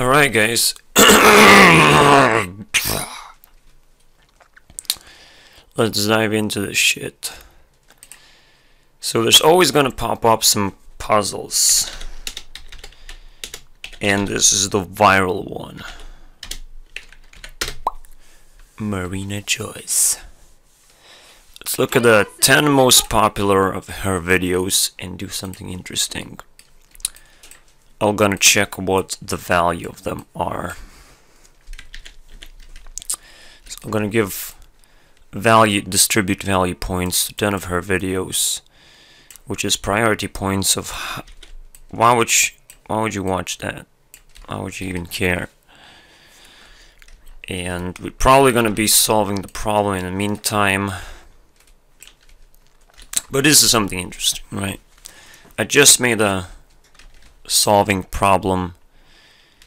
Alright guys. Let's dive into this shit. So there's always gonna pop up some puzzles. And this is the viral one. Marina Joyce. Let's look at the 10 most popular of her videos and do something interesting. I'm gonna check what the value of them are. So I'm gonna give value distribute value points to 10 of her videos, which is priority points of why would you, why would you watch that? Why would you even care? And we're probably gonna be solving the problem in the meantime. But this is something interesting, right? I just made a solving problem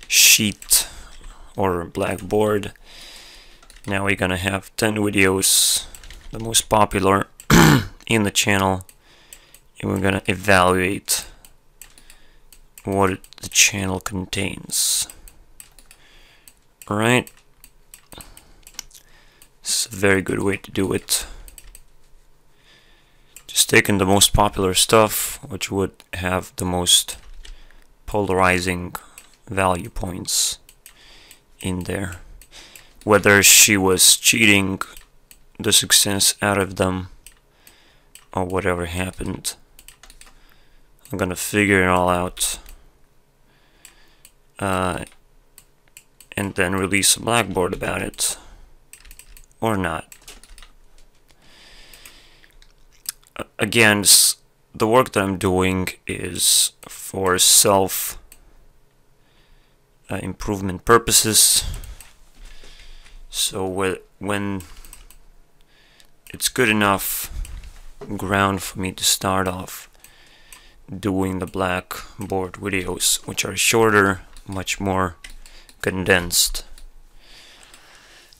sheet or blackboard. Now we're gonna have 10 videos, the most popular in the channel, and we're gonna evaluate what the channel contains. Alright? It's a very good way to do it. Just taking the most popular stuff, which would have the most polarizing value points in there. Whether she was cheating the success out of them or whatever happened. I'm gonna figure it all out uh, and then release a blackboard about it or not. Again, the work that I'm doing is for self uh, improvement purposes. So when it's good enough ground for me to start off doing the blackboard videos, which are shorter, much more condensed,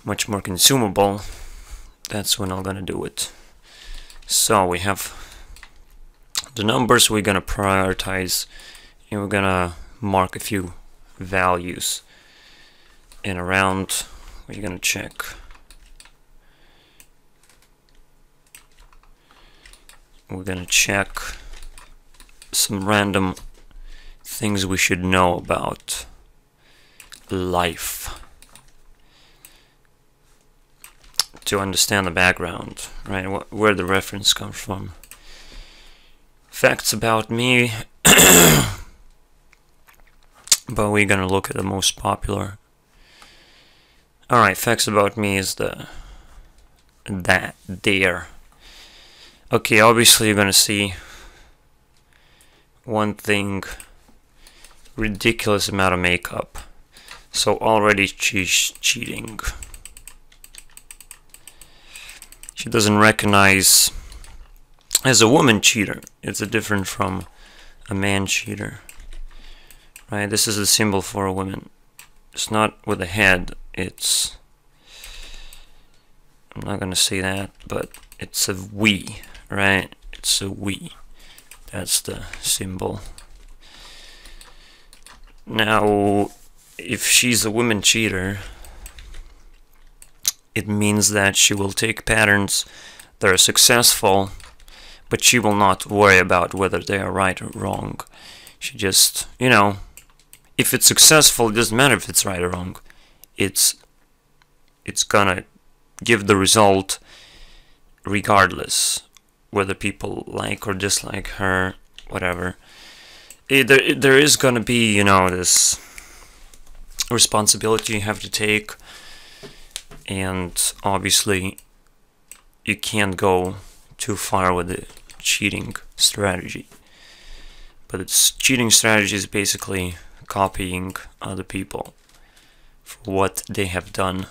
much more consumable, that's when I'm gonna do it. So we have the numbers we're gonna prioritize and we're gonna mark a few values. And around we're gonna check. We're gonna check some random things we should know about life. To understand the background right? Where the reference comes from facts about me. But we're gonna look at the most popular. Alright facts about me is the that there. Okay obviously you're gonna see one thing ridiculous amount of makeup. So already she's cheating. She doesn't recognize as a woman cheater, it's a different from a man cheater. Right? This is a symbol for a woman. It's not with a head, it's I'm not gonna say that, but it's a we, right? It's a we. That's the symbol. Now, if she's a woman cheater, it means that she will take patterns that are successful but she will not worry about whether they are right or wrong. She just, you know, if it's successful, it doesn't matter if it's right or wrong. It's it's gonna give the result regardless whether people like or dislike her, whatever. It, there, it, there is gonna be, you know, this responsibility you have to take, and obviously you can't go too far with the cheating strategy. But its cheating strategy is basically copying other people for what they have done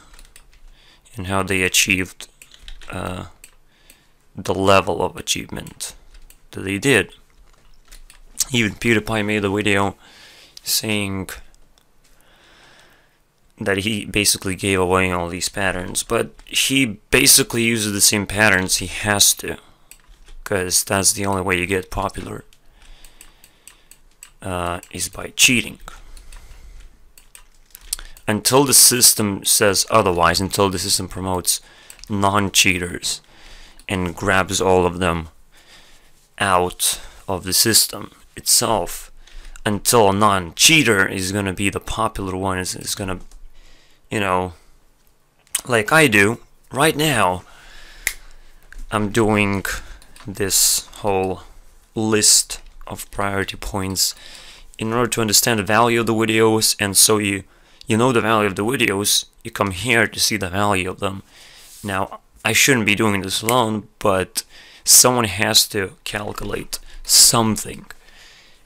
and how they achieved uh, the level of achievement that they did. Even PewDiePie made a video saying that he basically gave away all these patterns, but he basically uses the same patterns he has to because that's the only way you get popular uh, is by cheating. Until the system says otherwise, until the system promotes non-cheaters and grabs all of them out of the system itself until a non-cheater is gonna be the popular one is, is gonna you know like I do right now I'm doing this whole list of priority points in order to understand the value of the videos. And so you you know the value of the videos you come here to see the value of them. Now I shouldn't be doing this alone but someone has to calculate something.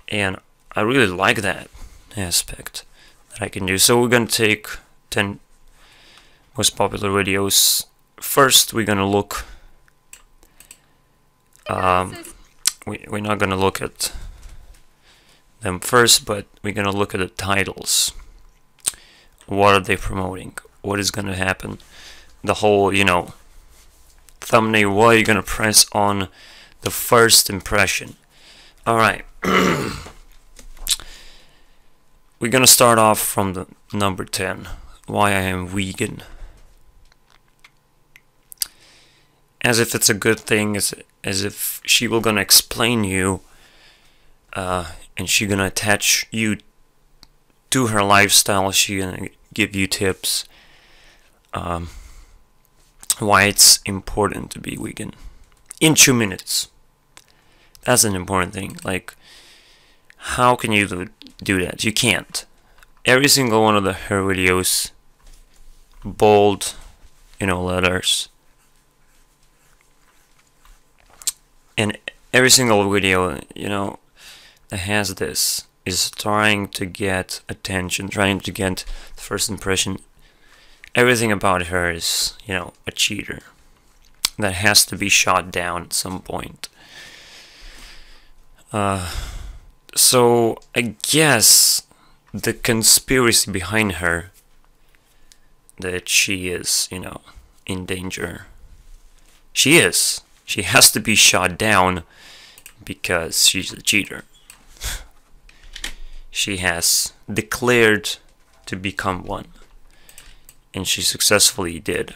And I really like that aspect that I can do. So we're gonna take 10 most popular videos. First we're gonna look um, we, we're not gonna look at them first but we're gonna look at the titles. What are they promoting? What is gonna happen? The whole you know thumbnail what are you gonna press on the first impression. Alright we're gonna start off from the number 10 why I am vegan. As if it's a good thing as, as if she will gonna explain you uh, and she gonna attach you to her lifestyle she gonna give you tips um, why it's important to be vegan. In two minutes. That's an important thing like how can you do, do that? You can't. Every single one of the her videos bold you know letters. And every single video you know that has this is trying to get attention trying to get the first impression. Everything about her is you know a cheater that has to be shot down at some point. Uh, so I guess the conspiracy behind her that she is, you know, in danger. She is. She has to be shot down because she's a cheater. she has declared to become one. And she successfully did.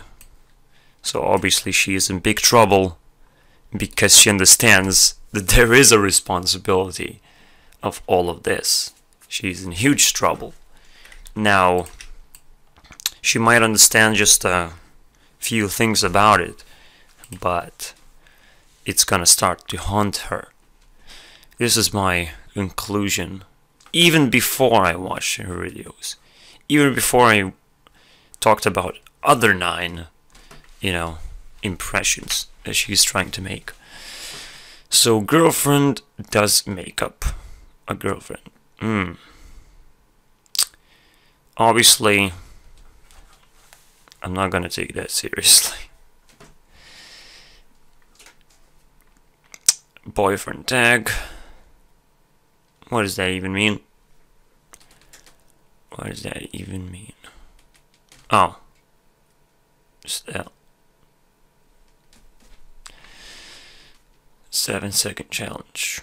So obviously she is in big trouble because she understands that there is a responsibility of all of this. She's in huge trouble. Now, she might understand just a few things about it, but it's gonna start to haunt her. This is my conclusion, even before I watched her videos, even before I talked about other nine, you know, impressions that she's trying to make. So girlfriend does makeup. A girlfriend. Mm. Obviously, I'm not gonna take that seriously. Boyfriend tag. What does that even mean? What does that even mean? Oh. Just. Seven second challenge.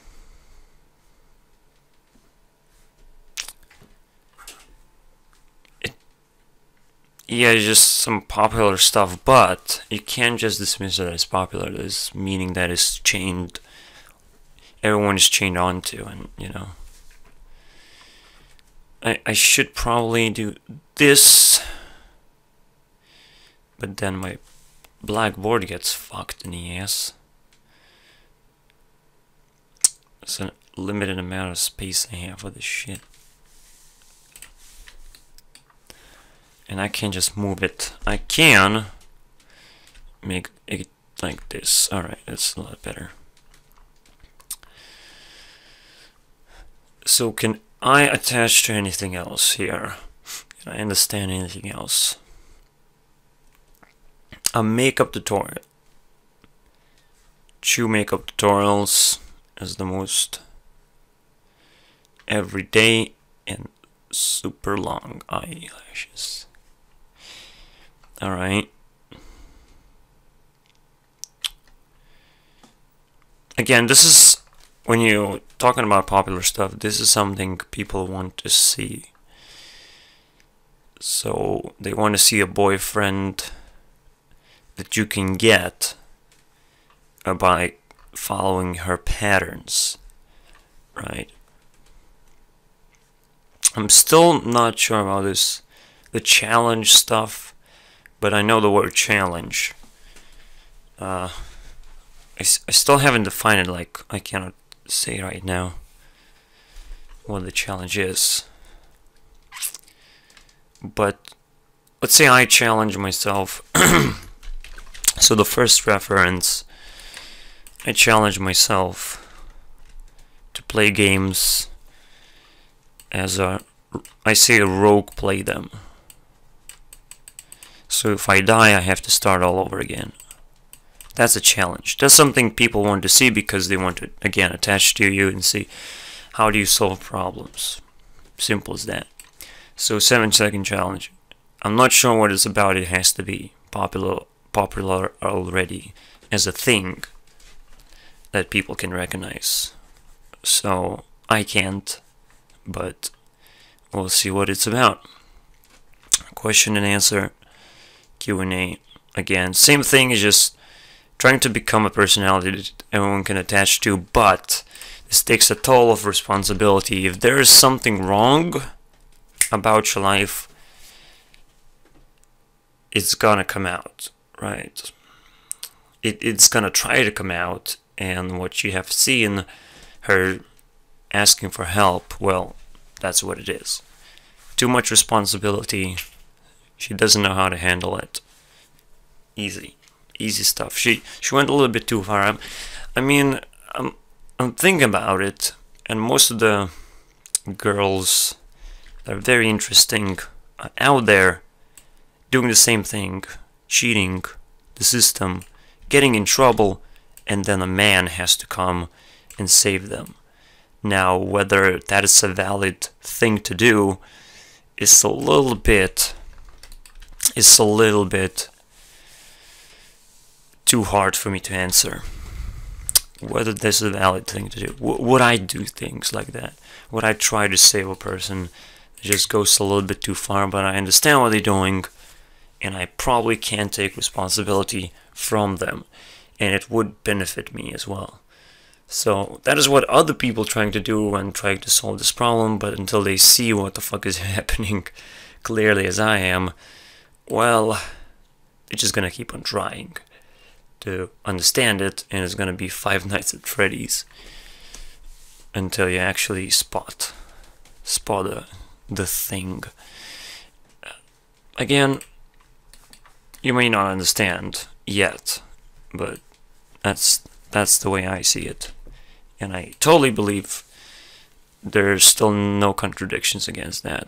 Yeah, just some popular stuff, but you can't just dismiss it as popular as meaning that it's chained, everyone is chained onto, and you know. I, I should probably do this, but then my blackboard gets fucked in the ass. It's a limited amount of space I have for this shit. And I can't just move it. I can make it like this. Alright, that's a lot better. So can I attach to anything else here? Can I understand anything else? A makeup tutorial. Two makeup tutorials is the most everyday and super long eyelashes. Alright. Again, this is when you're talking about popular stuff, this is something people want to see. So they want to see a boyfriend that you can get by following her patterns, right? I'm still not sure about this, the challenge stuff, but I know the word challenge. Uh, I, I still haven't defined it, like, I cannot say right now what the challenge is. But let's say I challenge myself. so the first reference, I challenge myself to play games as a, I say a rogue play them. So if I die, I have to start all over again. That's a challenge. That's something people want to see because they want to, again, attach to you and see how do you solve problems. Simple as that. So 7 second challenge. I'm not sure what it's about. It has to be popular, popular already as a thing that people can recognize. So I can't, but we'll see what it's about. Question and answer, Q&A. Again, same thing is just trying to become a personality that everyone can attach to, but this takes a toll of responsibility. If there is something wrong about your life, it's gonna come out, right? It, it's gonna try to come out, and what you have seen her asking for help, well, that's what it is. Too much responsibility. She doesn't know how to handle it. Easy easy stuff. She she went a little bit too far. I, I mean, I'm I'm thinking about it, and most of the girls that are very interesting out there doing the same thing, cheating the system, getting in trouble, and then a man has to come and save them. Now, whether that is a valid thing to do is a little bit is a little bit too hard for me to answer. Whether this is a valid thing to do. W would I do things like that? Would I try to save a person that just goes a little bit too far, but I understand what they're doing, and I probably can't take responsibility from them, and it would benefit me as well. So that is what other people trying to do when trying to solve this problem, but until they see what the fuck is happening clearly as I am, well, they're just gonna keep on trying to understand it, and it's gonna be Five Nights at Freddy's until you actually spot spot the, the thing. Uh, again, you may not understand yet, but that's that's the way I see it, and I totally believe there's still no contradictions against that.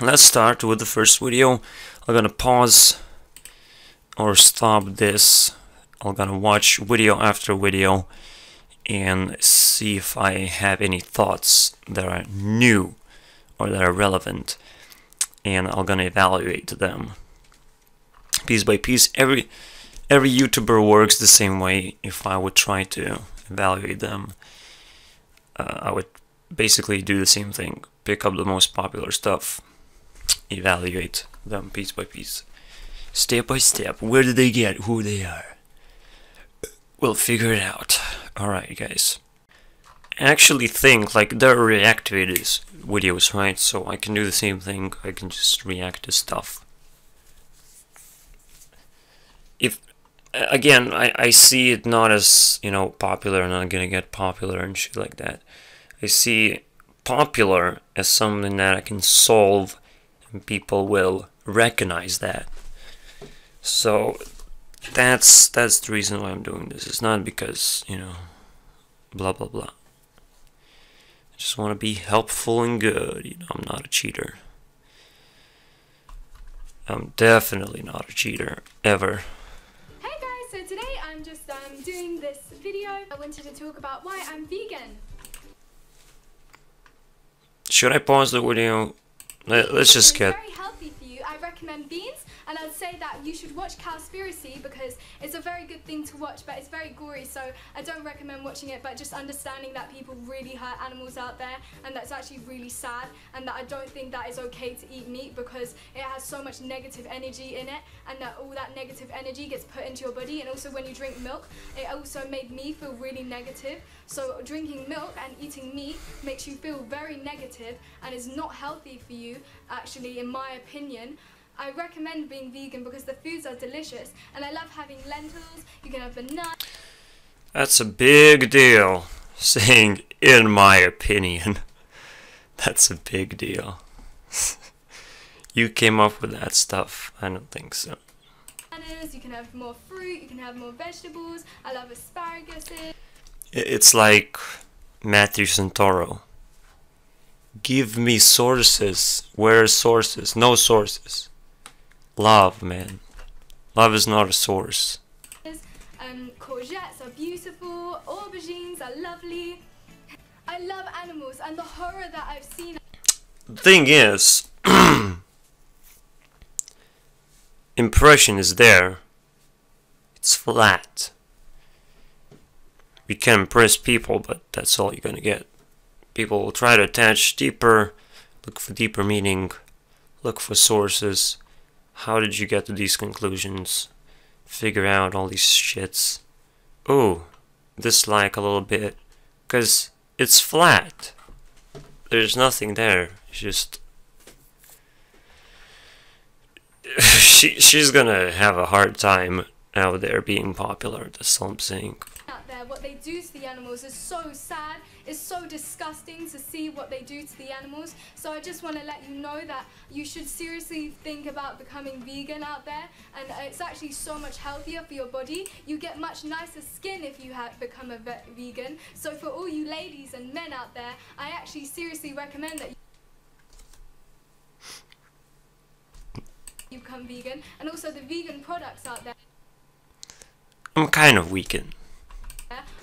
Let's start with the first video. I'm gonna pause or stop this. I'm gonna watch video after video and see if I have any thoughts that are new or that are relevant. And I'm gonna evaluate them. Piece by piece every every YouTuber works the same way. If I would try to evaluate them uh, I would basically do the same thing. Pick up the most popular stuff. Evaluate them piece by piece step by step. Where did they get who they are? We'll figure it out. Alright, guys. I actually think, like, there are react videos, videos, right? So I can do the same thing. I can just react to stuff. If, again, I, I see it not as, you know, popular, and not gonna get popular and shit like that. I see popular as something that I can solve and people will recognize that. So that's that's the reason why I'm doing this. It's not because, you know, blah blah blah. I just want to be helpful and good. You know, I'm not a cheater. I'm definitely not a cheater, ever. Hey guys, so today I'm just um, doing this video. I wanted to talk about why I'm vegan. Should I pause the video? Let, us just get... very healthy for you. I recommend beans And I'd say that you should watch Cowspiracy because it's a very good thing to watch, but it's very gory, so I don't recommend watching it. But just understanding that people really hurt animals out there, and that's actually really sad, and that I don't think that is okay to eat meat because it has so much negative energy in it, and that all that negative energy gets put into your body. And also, when you drink milk, it also made me feel really negative. So, drinking milk and eating meat makes you feel very negative and is not healthy for you, actually, in my opinion. I recommend being vegan because the foods are delicious and I love having lentils, you can have banana. That's a big deal, saying, in my opinion. That's a big deal. you came up with that stuff. I don't think so. Bananas, you can have more fruit, you can have more vegetables. I love asparagus. It's like Matthew Santoro. Give me sources. Where are sources? No sources. Love, man. Love is not a source. Um, courgettes are beautiful. Aubergines are lovely. I love animals and the horror that I've seen. The thing is, impression is there. It's flat. You can impress people, but that's all you're gonna get. People will try to attach deeper, look for deeper meaning, look for sources. How did you get to these conclusions? Figure out all these shits. Oh, dislike a little bit, because it's flat. There's nothing there. It's just she she's gonna have a hard time out there being popular. That's all I'm. Out there, what they do to the animals is so sad. It's so disgusting to see what they do to the animals. So I just want to let you know that you should seriously think about becoming vegan out there, and uh, it's actually so much healthier for your body. You get much nicer skin if you have become a vegan. So for all you ladies and men out there, I actually seriously recommend that. You become vegan, and also the vegan products out there. I'm kind of weakened.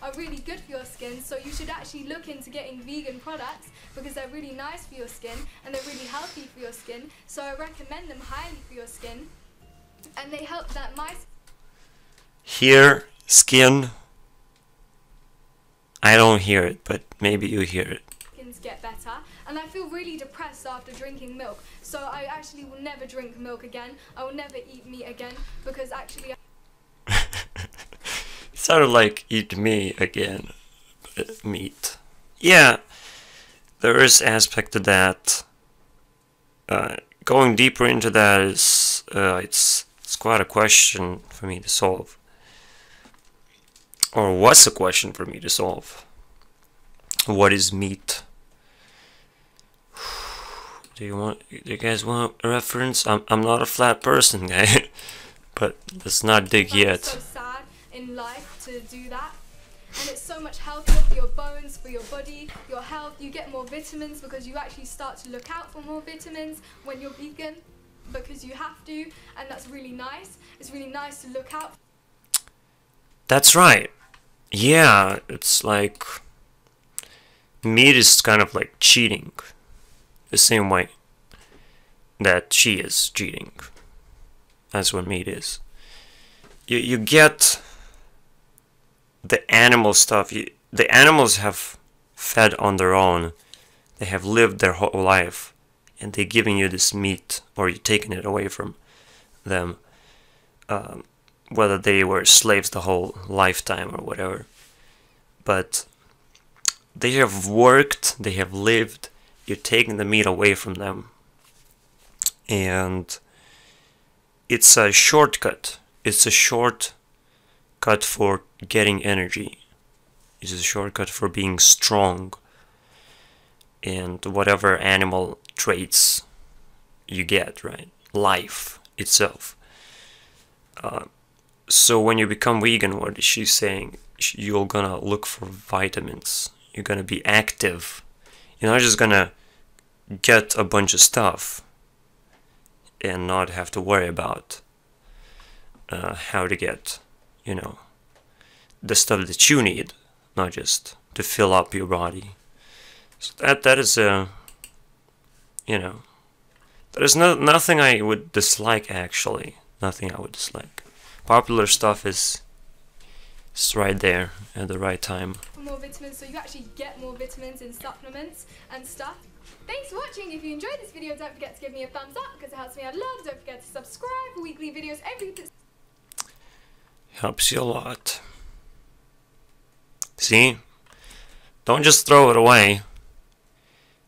Are really good for your skin, so you should actually look into getting vegan products because they're really nice for your skin and they're really healthy for your skin. So I recommend them highly for your skin, and they help that my Hear skin. I don't hear it, but maybe you hear it. get better. And I feel really depressed after drinking milk, so I actually will never drink milk again. I will never eat meat again because actually. It of like eat me again. Uh, meat. Yeah, there is aspect to that. Uh, going deeper into that is uh, it's it's quite a question for me to solve, or was a question for me to solve. What is meat? Do you want? Do you guys want a reference? I'm I'm not a flat person, guy, but let's not dig yet. so sad in life to do that. And it's so much healthier for your bones, for your body, your health. You get more vitamins because you actually start to look out for more vitamins when you're vegan because you have to, and that's really nice. It's really nice to look out. That's right. Yeah, it's like meat is kind of like cheating. The same way that she is cheating. That's what meat is. You you get the animal stuff. You, the animals have fed on their own. They have lived their whole life, and they're giving you this meat, or you're taking it away from them. Um, whether they were slaves the whole lifetime or whatever. But they have worked, they have lived, you're taking the meat away from them. And it's a shortcut. It's a shortcut for getting energy. It's a shortcut for being strong. And whatever animal traits you get, right? Life itself. Uh, so when you become vegan, what is she saying? You're gonna look for vitamins. You're gonna be active. You're not just gonna get a bunch of stuff and not have to worry about uh, how to get, you know, the stuff that you need, not just to fill up your body. So that that is a, you know, There's no nothing I would dislike actually. Nothing I would dislike. Popular stuff is it's right there at the right time. more vitamins so you actually get more vitamins in supplements and stuff. Thanks for watching. If you enjoyed this video, don't forget to give me a thumbs up because it helps me out a lot. Don't forget to subscribe for weekly videos every Helps you a lot. See? Don't just throw it away.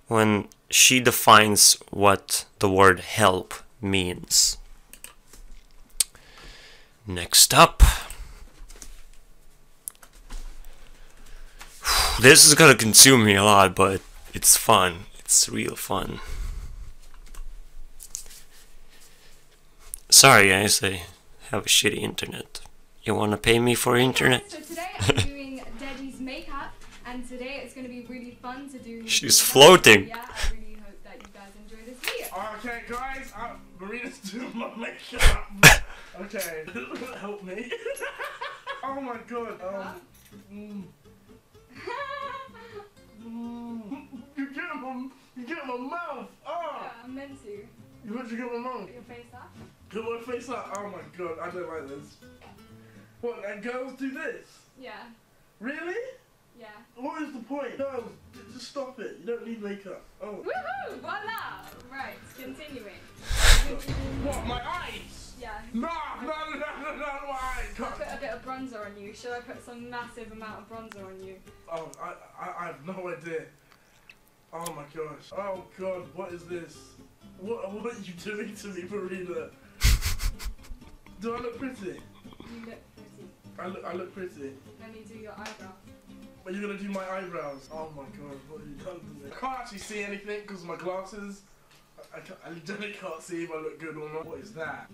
When she defines what the word help means. Next up. This is gonna consume me a lot, but it's fun. It's real fun. Sorry guys, I have a shitty internet. You wanna pay me for internet? So today I'm doing Deji's makeup and today it's going to be really fun to do. She's floating. Yeah, I really hope that you guys enjoy this video. Okay, guys, uh, Marina's doing my makeup. okay, help me. oh my god. Um, mm, mm, you get in my, you get in my mouth. yeah, Ah, I'm meant to. you want to get my mouth? Put your face up. Get my face up. Oh my god, I don't like this. What? And girls do this? Yeah, Really? yeah. What is the point? No, just stop it. You don't need makeup. Oh. Woohoo! Voila! Right, continuing. What? My eyes? Yeah. No, no, no, no, no, no, my eyes. I put a bit of bronzer on you. Should I put some massive amount of bronzer on you? Oh, I, I, I have no idea. Oh my gosh. Oh god, what is this? What, what are you doing to me, Marina? Do I look pretty? You look pretty. I look, I look pretty. Let me do your eyebrow. Are you gonna do my eyebrows? Oh my god, what have you done to me? I can't actually see anything because of my glasses. I, I, can't, I literally can't see if I look good or not. What is that?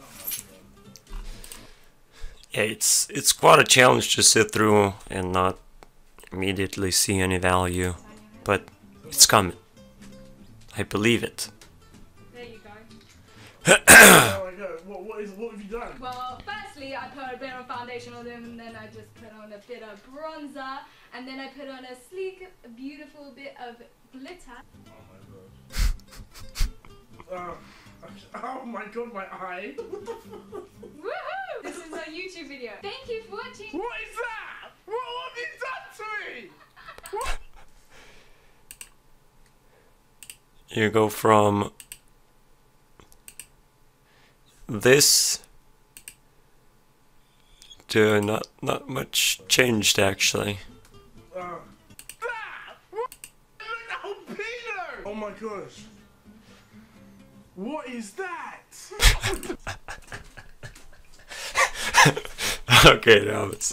Oh. Yeah, it's it's quite a challenge to sit through and not immediately see any value, but it's coming. I believe it. There you go. oh my god, what, what is, what have you done? Well, firstly, I put a bit of foundation on them, and then I just put on a bit of bronzer, and then I put on a sleek, beautiful bit of glitter. Oh, my god! Um, oh my god, my eye. Woohoo! This is a YouTube video. Thank you for watching. What is that? What, what have you done to me? What? You go from this to not not much changed actually. Uh, that? What? Look albino! Oh my gosh. What is that? okay, now it's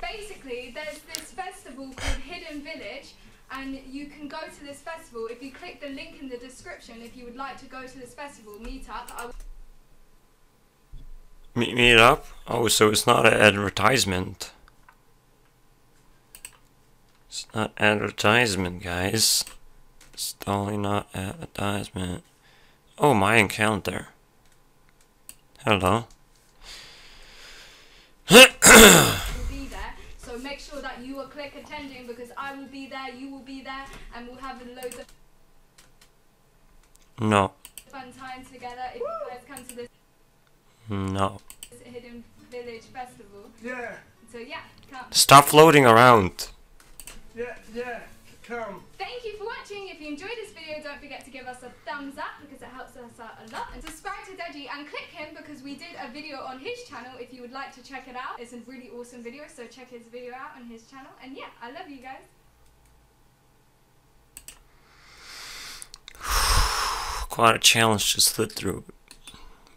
Basically, there's this festival called Hidden Village, and you can go to this festival. If you click the link in the description, if you would like to go to this festival meetup, I will meet meet up. Oh, so it's not an advertisement. It's not advertisement, guys. It's totally not advertisement. Oh, my encounter. Hello. be there. So make sure that you click attending because I will be there, you will be there, and we'll have loads of No, fun time together if you guys come to this no. Hidden Village festival. yeah, So yeah, come. Stop floating around. yeah, yeah. Come. Thank you for watching. If you enjoyed this video, don't forget to give us a thumbs up because it helps us out a lot. And subscribe to Deji and click him because we did a video on his channel if you would like to check it out. It's a really awesome video, so check his video out on his channel. And yeah, I love you guys. Quite a challenge to slip through,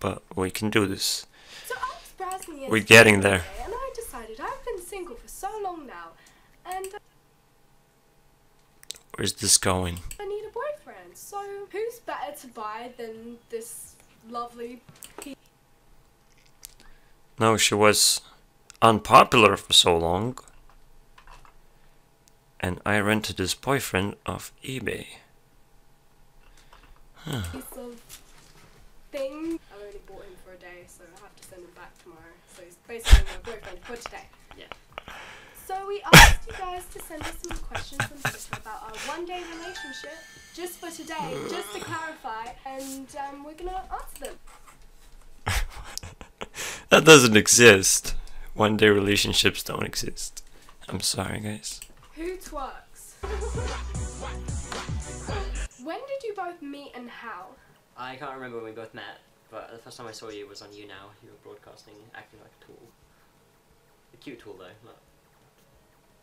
but we can do this. So I was browsing the We're getting there. And I decided I've been single for so long now, and uh, Where's this going? I need a boyfriend. So who's better to buy than this lovely? No, she was unpopular for so long. And I rented this boyfriend off eBay. of thing? I only bought him for a day, so I have to send him back tomorrow. So he's basically my boyfriend for today. Yeah. So we asked you guys to send us some questions on Twitter about our one-day relationship. just for today, just to clarify, and um, we're gonna answer them. That doesn't exist. One day relationships don't exist. I'm sorry, guys. Who twerks? when did you both meet and how? I can't remember when we both met, but the first time I saw you was on YouNow. You were broadcasting, acting like a tool. A cute tool though, not.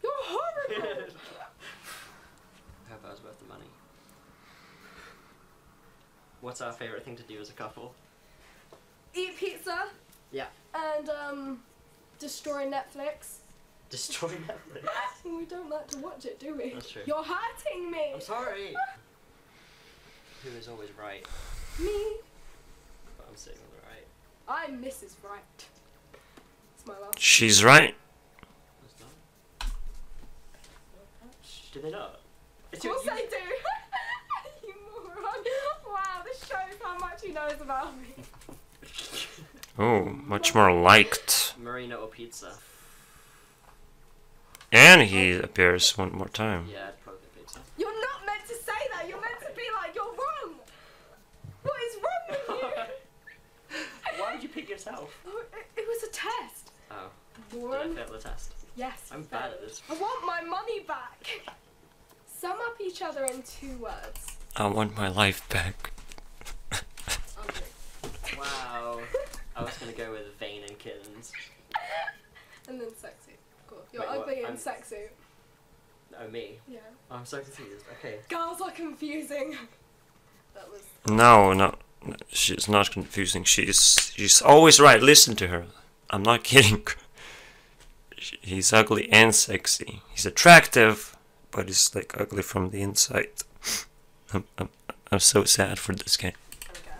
You're horrible. I hope that was worth the money. What's our favourite thing to do as a couple? Eat pizza Yeah. and um, destroy Netflix. Destroy Netflix. We don't like to watch it, do we? That's true. You're hurting me. I'm sorry! Who is always right, Me. but I'm sitting on the right. I'm Mrs. Right. It's my last. She's right. Do they not? Of It's your- course you- I do. you moron. Wow, this shows how much he knows about me. Oh, much more liked. Marina or pizza? And he appears one more time. Yeah, I'd probably pizza. You're not meant to say that. You're meant to be like, you're wrong. What is wrong with you? Why would you pick yourself? Oh, it, it was a test. Oh, did I Moron. fail the test? Yes. I'm bad failed. at this. I want my money back. Sum up each other in two words. I want my life back. Wow. I was gonna go with vain and kittens. And then sexy. Cool. You're Wait, what? ugly and I'm- sexy. Oh, me. Yeah. Oh, I'm so confused. Okay. Girls are confusing. That was. No, no, no, she's not confusing. She's she's always right. Listen to her. I'm not kidding. He's ugly and sexy. He's attractive, but he's like ugly from the inside. I'm, I'm, I'm so sad for this guy. Gotta get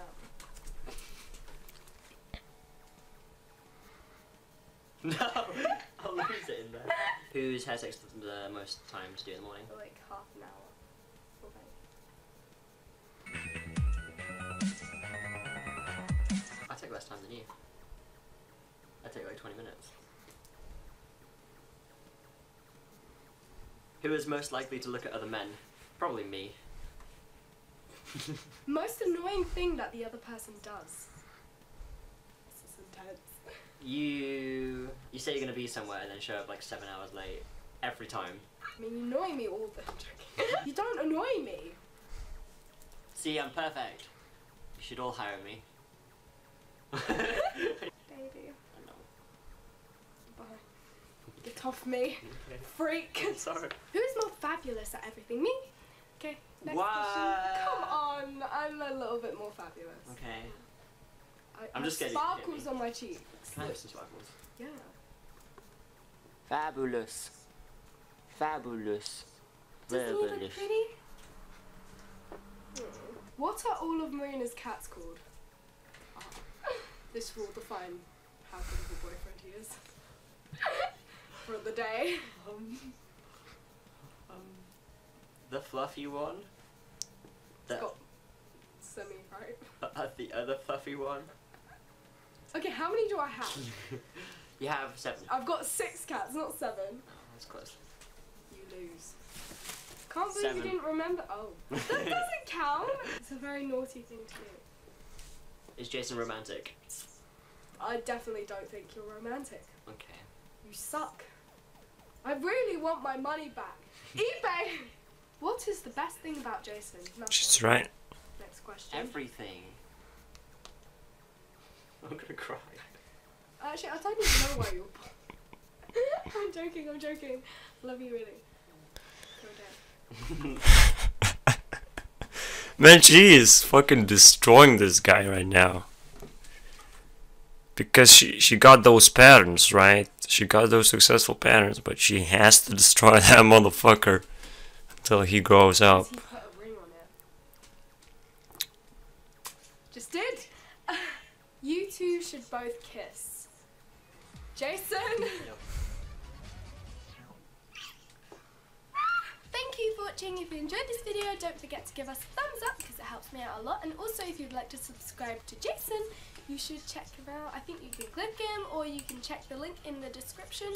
out. No! I'll lose it in there. Who's had sex the most time to do in the morning? Oh, Who is most likely to look at other men? Probably me. Most annoying thing that the other person does. This is intense. You you say you're gonna be somewhere and then show up like seven hours late every time. I mean, you annoy me all the time. you don't annoy me. See, I'm perfect. You should all hire me. I Baby. know. Bye. Get off me. Okay. Freak. I'm sorry. Who's more fabulous at everything? Me? Okay. Next What? question. Come on. I'm a little bit more fabulous. Okay. I, I'm I just scared you can sparkles me. on my cheeks. Can I have some sparkles? Yeah. Fabulous. Fabulous. Doesn't he look pretty? Hmm. What are all of Marina's cats called? Ah, this will define how good of a boyfriend he is. For the day. Um, um, the fluffy one. The, Got semi right. uh, the other fluffy one. Okay, how many do I have? You have seven. I've got six cats, not seven. Oh, that's close. You lose. Can't believe Seven. you didn't remember. Oh, that doesn't count. It's a very naughty thing to do. Is Jason romantic? I definitely don't think you're romantic. Okay. You suck. I really want my money back. eBay. What is the best thing about Jason? Nothing. She's right. Next question. Everything. I'm gonna cry. Actually, I don't even know why you're. I'm joking. I'm joking. Love you really. Man, she is fucking destroying this guy right now. Because she, she got those patterns, right? She got those successful patterns, but she has to destroy that motherfucker until he grows up. He put a ring on it. Just did. you two should both kiss. Jason. Thank you for watching. If you enjoyed this video, don't forget to give us a thumbs up because it helps me out a lot. And also, if you'd like to subscribe to Jason, you should check him out. I think you can click him or you can check the link in the description.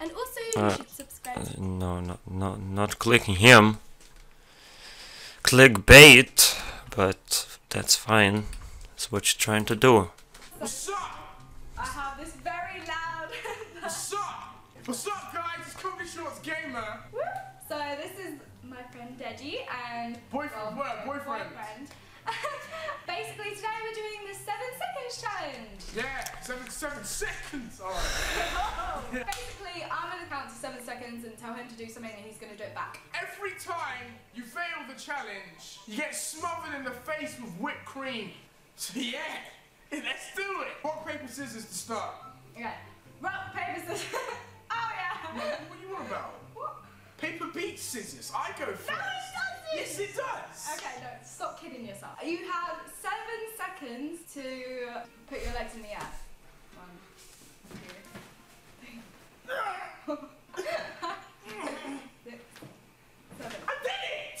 And also, you Uh, should subscribe Uh, no, no, no, not clicking him. clickbait, but that's fine. That's what you're trying to do. What's up? I have this very loud. What's up? What's up, guys? It's ComedyShortsGamer. so this is my friend Deji and Boyfriend, well, what, boyfriend? boyfriend. Basically today we're doing the seven seconds challenge. Yeah, seven, seven seconds. All right. Basically, I'm gonna count to seven seconds and tell him to do something, and he's gonna do it back. Every time you fail the challenge, you get smothered in the face with whipped cream. So yeah, let's do it. Rock, paper, scissors to start. Okay. Rock paper scissors. oh yeah. What, what are you on about? What? Paper beats scissors. I go first. No, it doesn't. Yes, it does. Okay, no, stop kidding yourself. You have seven seconds to put your legs in the air. One, two, three, six, seven. I did it.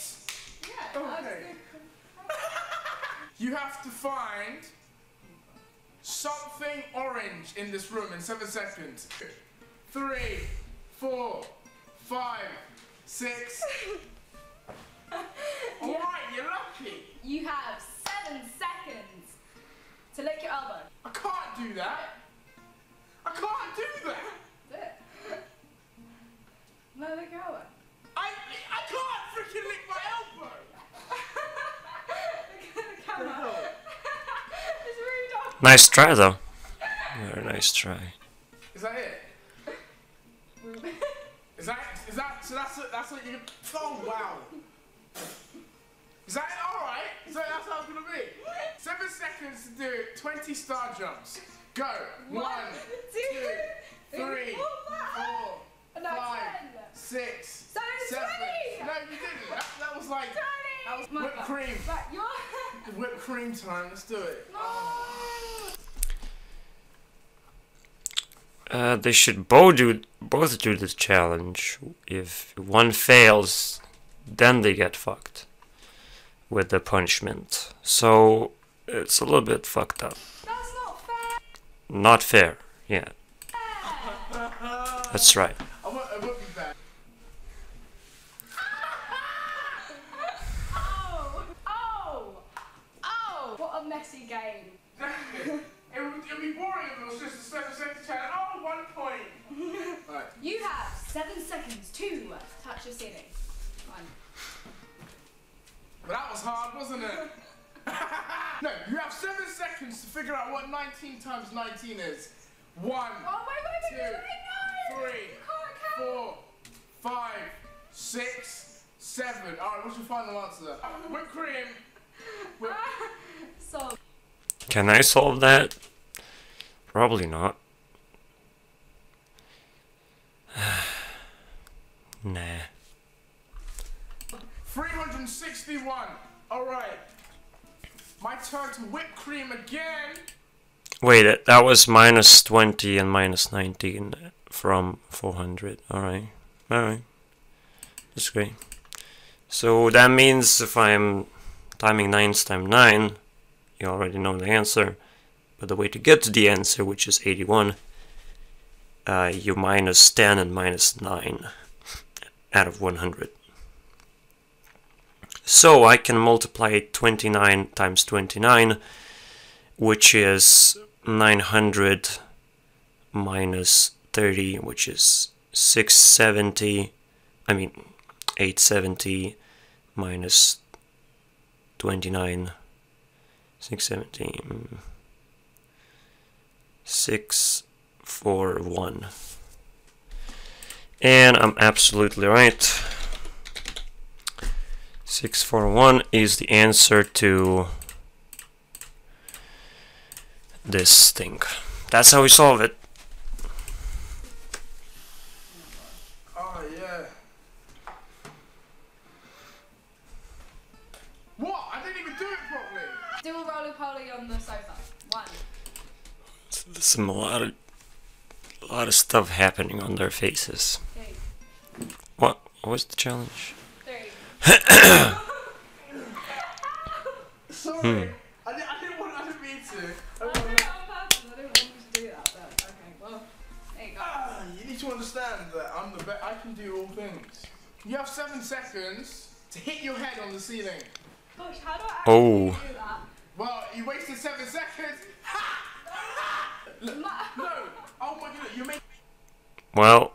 Yeah. Okay. You have to find something orange in this room in seven seconds. Three, four, five, six. Alright, you're lucky. You have seven seconds to lick your elbow. I can't do that. I can't do that. That's it. No, lick your elbow. I, I can't freaking lick my elbow. Look at the camera. it's really. Nice try, though. Very nice try. Is that it? Is that is that so? That's it. That's what you. Oh wow. Is that? All right. So that's how it's gonna be. Seven seconds to do it. Twenty star jumps. Go. One, two, three, four, No, five, ten. six, So seven. 20. No, you didn't. That, that was like that was whipped cream. Right, you're. Whipped cream time. Let's do it. Uh, they should both do both do the challenge. If one fails, then they get fucked with the punishment. So it's a little bit fucked up. That's not fair. Not fair. Yeah, that's right. I won't, I won't be bad. Oh! Oh! Oh! What a messy game. it would it'd be boring if it was just a seven second challenge. Oh, one point. Right. You have seven seconds to touch your ceiling. One. But that was hard, wasn't it? no, you have seven seconds to figure out what 19 times 19 is. One, Oh, wait, wait, wait, Two, wait, no! three, You can't count. four, five, six, seven. All right, what's your final answer? Whipped cream. Whip. So, Can I solve that? Probably not. nah. 361. All right. My turn to whipped cream again. Wait, that- was minus 20 and minus 19 from 400. Alright. Alright. That's great. So that means if I'm timing 9 times 9, you already know the answer. But the way to get to the answer, which is 81, uh, you minus 10 and minus 9 out of 100. So I can multiply 29 times 29 which is 900 minus 30, which is 670. I mean, 870 minus 29. 670. mm, 641. And I'm absolutely right. 641 is the answer to this thing. That's how we solve it. Oh yeah. What? I didn't even do it properly. do a roly poly on the sofa. One. There's some a lot of a lot of stuff happening on their faces. Two. What? What was the challenge? Sorry. Hmm. I, di- I didn't want. I didn't mean to. I I didn't did wanna- it on purpose. I didn't want you to do that, but okay, well, there you go. Ah, you need to understand that I'm the best. I can do all things. You have seven seconds to hit your head on the ceiling. Gosh, how do I Oh. actually do that? Well, you wasted seven seconds. Look, no. Oh my god, you make. Well,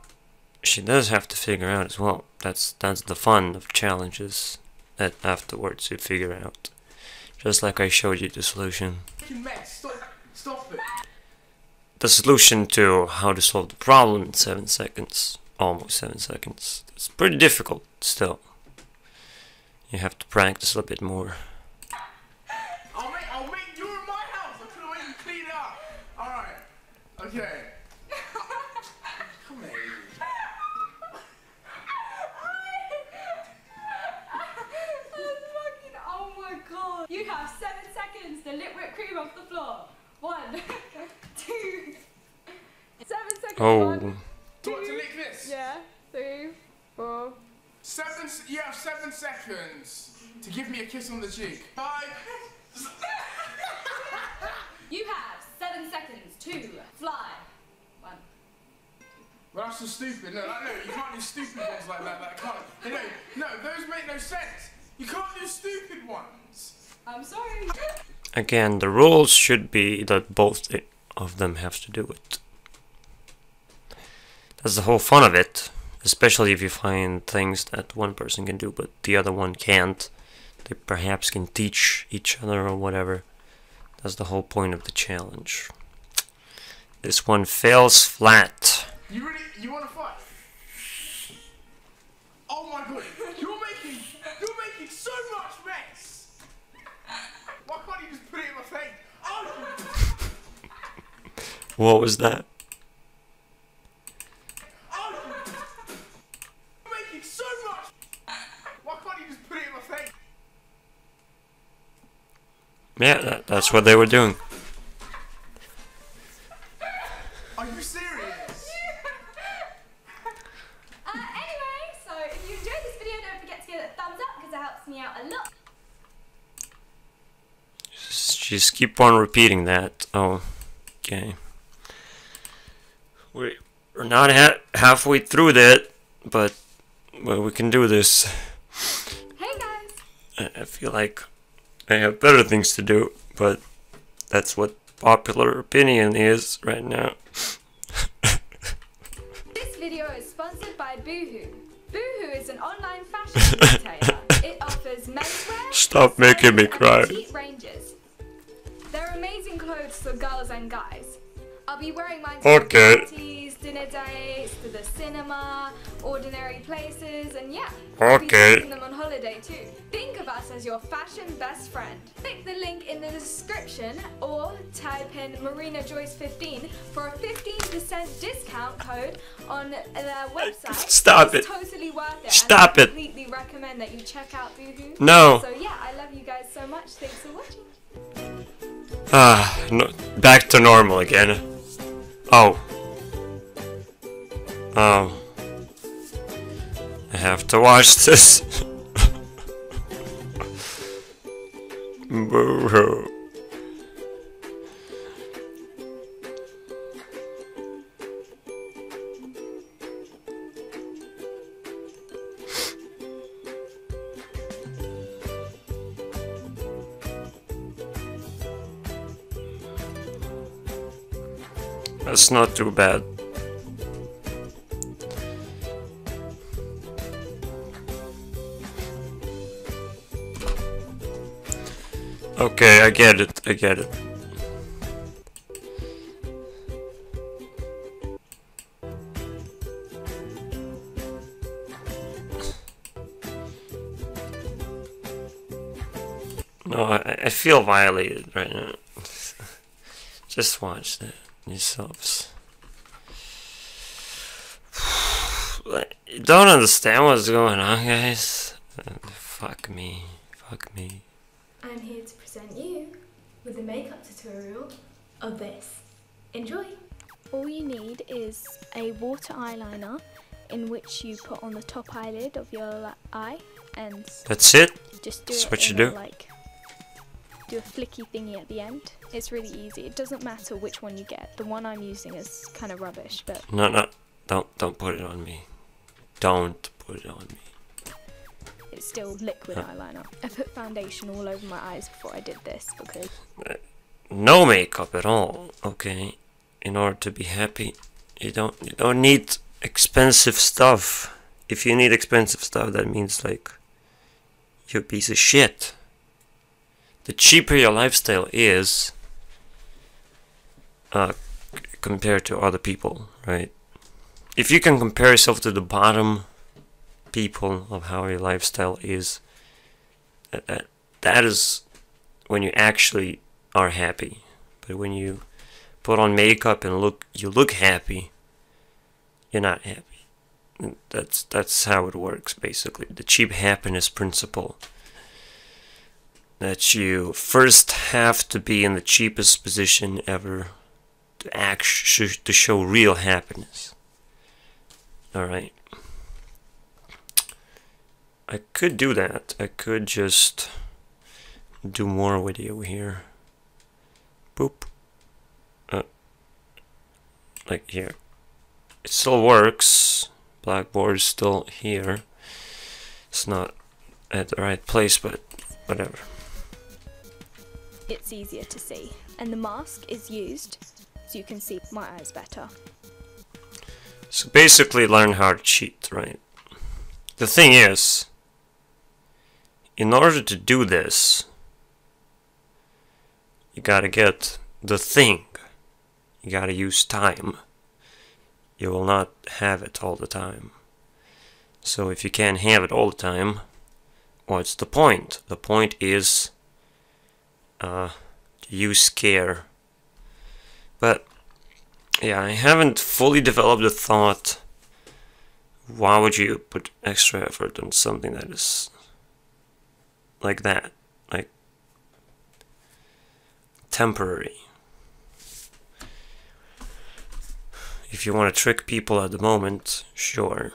she does have to figure out as well. That's that's the fun of challenges that afterwards you figure out. Just like I showed you the solution. fucking mess. Stop. Stop it. The solution to how to solve the problem in seven seconds. Almost seven seconds. It's pretty difficult still. You have to practice a bit more. I'll make. I'll make. You're in my house. I couldn't wait to clean it up. All right. Okay. Come here. fucking, oh my god. You have seven seconds to lick whipped cream off the floor. One, two, seven seconds. Oh, One, Do you want to lick this? yeah, three, four. Seven. You have seven seconds to give me a kiss on the cheek. Five. You have seven seconds to fly. One. Well, that's just stupid. No, like, no, you can't do stupid ones like that. That can't. You know, no, those make no sense. You can't do stupid ones. I'm sorry. again, the rules should be that both of them have to do it. That's the whole fun of it. Especially if you find things that one person can do but the other one can't. They perhaps can teach each other or whatever. That's the whole point of the challenge. This one fails flat. You really, you in was that? Yeah, that, that's what they were doing. Are you serious? Uh, anyway, so if you enjoyed this video, don't forget to give it a thumbs up because it helps me out a lot. Just keep on repeating that. Oh, okay. We, we're not ha- halfway through that, but well, we can do this. Hey guys. I, I feel like I have better things to do, but that's what popular opinion is right now. This video is sponsored by Boohoo. Boohoo is an online fashion retailer. It offers menswear, Stop making me cry. ranges. They're amazing clothes for girls and guys. I'll be wearing mine Okay. Dinner dates, to the cinema, ordinary places, and yeah. Okay. taking them on holiday too. Think of us as your fashion best friend. Click the link in the description or type in Marina Joyce 15 for a 15% discount code on their website. Stop it's it. totally worth it. Stop it. completely recommend that you check out Boohoo. No. So yeah, I love you guys so much. Thanks for watching. Ah, no, back to normal again. Oh. Oh. I have to watch this. Boo-hoo. That's not too bad. Okay, I get it, I get it. No, I, I feel violated right now. Just watch that yourselves. Don't understand what's going on, guys. Uh, fuck me. Fuck me. I'm here to present you with a makeup tutorial of this. Enjoy! All you need is a water eyeliner in which you put on the top eyelid of your eye and That's it? just do That's it what in you a, do? like do a flicky thingy at the end. It's really easy. It doesn't matter which one you get. The one I'm using is kind of rubbish, but No, no. Don't, don't put it on me. Don't put it on me. Still liquid eyeliner. I put foundation all over my eyes before I did this because no makeup at all. Okay, in order to be happy, you don't you don't need expensive stuff. If you need expensive stuff, that means like you're a piece of shit. The cheaper your lifestyle is, uh, c- compared to other people, right? If you can compare yourself to the bottom people of how your lifestyle is, that that, that is when you actually are happy. But when you put on makeup and look you look happy, you're not happy. That's that's how it works basically. The cheap happiness principle. That you first have to be in the cheapest position ever to act to show real happiness. All right. I could do that. I could just do more video here. Boop. Uh, like here. It still works. Blackboard is still here. It's not at the right place, but whatever. it's easier to see. And the mask is used so you can see my eyes better. So basically, learn how to cheat, right? The thing is, in order to do this, you gotta get the thing. You gotta use time. You will not have it all the time. So if you can't have it all the time, what's the point? The point is uh, use care. But yeah, I haven't fully developed the thought. Why would you put extra effort on something that is like that? Like temporary. If you want to trick people at the moment, sure.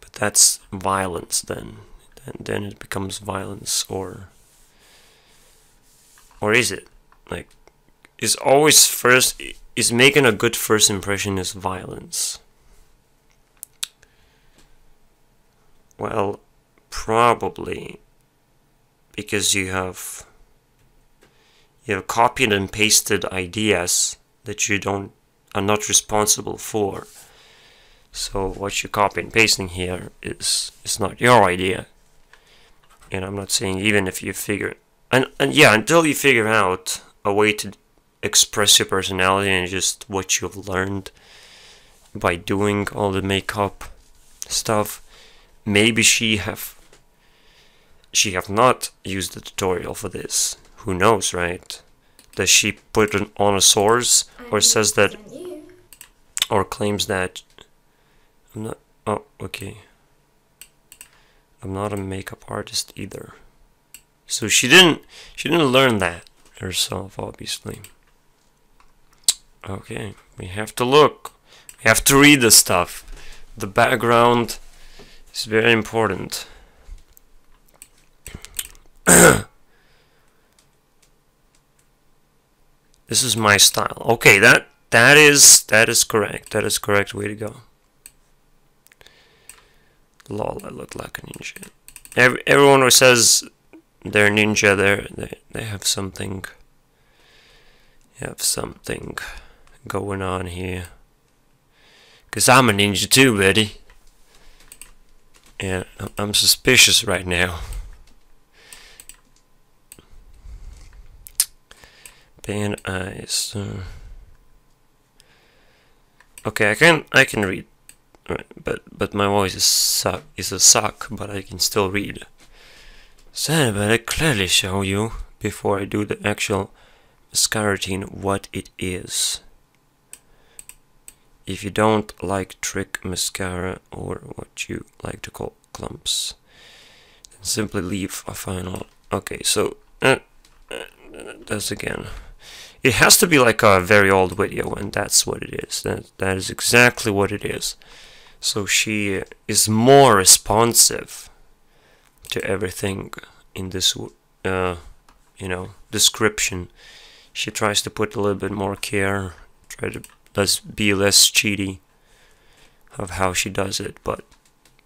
But that's violence then. And then it becomes violence or or is it? Like is always first is making a good first impression is violence. Well, probably because you have you have copied and pasted ideas that you don't are not responsible for. So what you copy and pasting here is is not your idea. And I'm not saying even if you figure and and yeah, until you figure out a way to express your personality and just what you've learned by doing all the makeup stuff, maybe she have she have not used the tutorial for this. Who knows, right? Does she put on a source or says that or claims that I'm not oh okay. I'm not a makeup artist either. So she didn't she didn't learn that herself obviously. Okay, we have to look. We have to read the stuff. The background is very important. this is my style. Okay, that that is that is correct. That is correct way to go. Lol, I look like a ninja. Every, everyone who says they're ninja, they're, they they have something. Have something going on here. Cause I'm a ninja too, buddy. I'm- I'm suspicious right now. Eyes. Okay, I can I can read, but but my voice is suck is a suck, but I can still read. So, but I clearly show you before I do the actual mascara routine what it is. If you don't like trick mascara or what you like to call clumps, simply leave a final. Okay, so uh, uh, that's again. It has to be like a very old video, and that's what it is. That that is exactly what it is. So she is more responsive to everything in this, uh, you know, description. She tries to put a little bit more care, try to be less cheaty of how she does it, but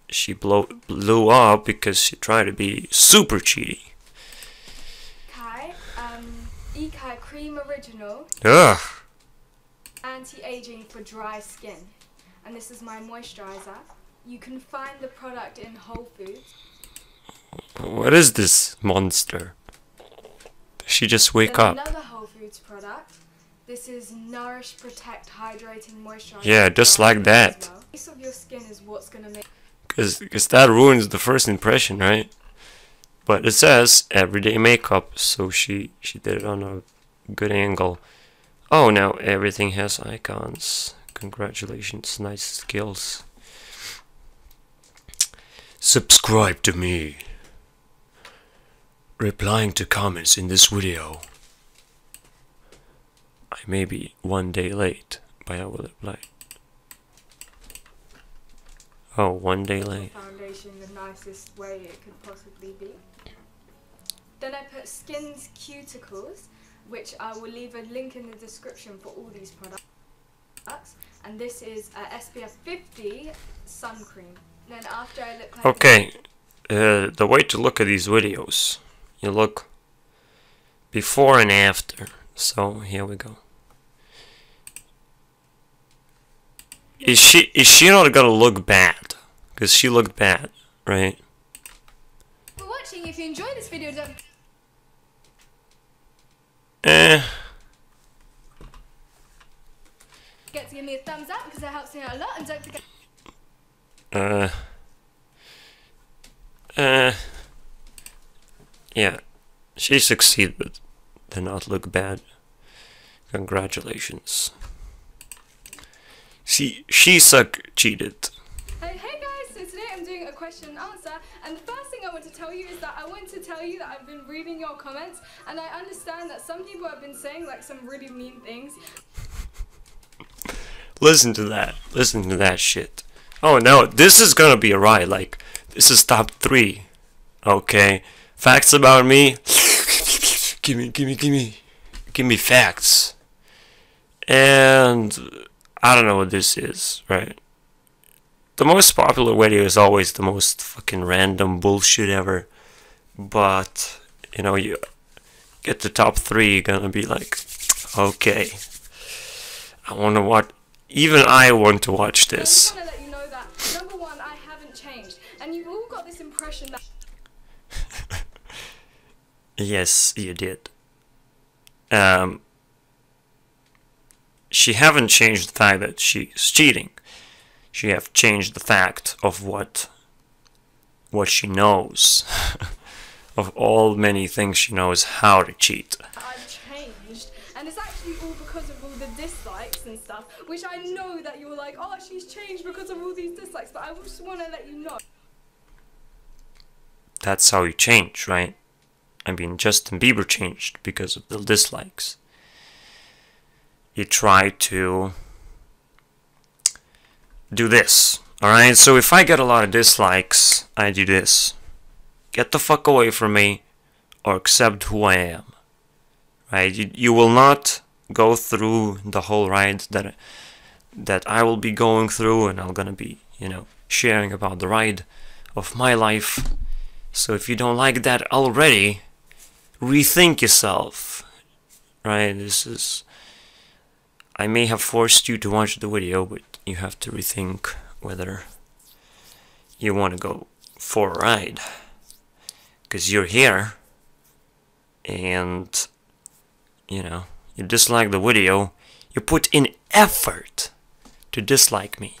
she blow, blew up because she tried to be super cheaty. Cream Original Ugh. Anti-Aging for Dry Skin. And this is my moisturizer. You can find the product in Whole Foods. What is this monster? Did she just wake Then up? Another Whole Foods product. This is Nourish Protect Hydrating Moisturizer. Yeah, just like that. well. Of your skin is what's gonna make Cause, cause that ruins the first impression, right? But it says everyday makeup, so she she did it on a good angle. Oh, now everything has icons. Congratulations, nice skills. Subscribe to me. Replying to comments in this video. I may be one day late, but I will reply. Oh, one day late. foundation the nicest way it could possibly be. Then I put Skin's Cuticles, which I will leave a link in the description for all these products. And this is a SPF 50 sun cream. Then after I look like Okay, uh, the way to look at these videos, you look before and after. So here we go. Is she is she not gonna look bad? Cause she looked bad, right? for watching. If you enjoyed this video, don't Eh, forget to give me a thumbs up because that helps me out a lot. And don't forget uh, uh, yeah, she succeeded to not look bad. Congratulations. She she suck cheated. Hey, hey guys, so today I'm doing a question and answer, and the first I want to tell you is that I want to tell you that I've been reading your comments, and I understand that some people have been saying like some really mean things. Listen to that. Listen to that shit. Oh no, this is gonna be a ride. Like, this is top three. Okay. Facts about me. give me, give me, give me. Give me facts. And I don't know what this is, right? The most popular video is always the most fucking random bullshit ever. But, you know, you get the top three, you're gonna be like, okay. I wonder what even I want to watch I this. want to let you know one, I changed, and you've all got this impression that Yes, you did. Um, she haven't changed the fact that she's cheating. She have changed the fact of what what she knows. of all many things she knows how to cheat. I've changed, and it's actually all because of all the dislikes and stuff. Which I know that you're like, oh, she's changed because of all these dislikes, but I just want to let you know. That's how you change, right? I mean, Justin Bieber changed because of the dislikes. You try to do this, alright? So if I get a lot of dislikes, I do this. Get the fuck away from me or accept who I am. Right? You, you will not go through the whole ride that that I will be going through and I'm gonna be, you know, sharing about the ride of my life. So if you don't like that already, rethink yourself. Right? This is. I may have forced you to watch the video, but you have to rethink whether you want to go for a ride. Because you're here, and, you know, you dislike the video, you put in effort to dislike me.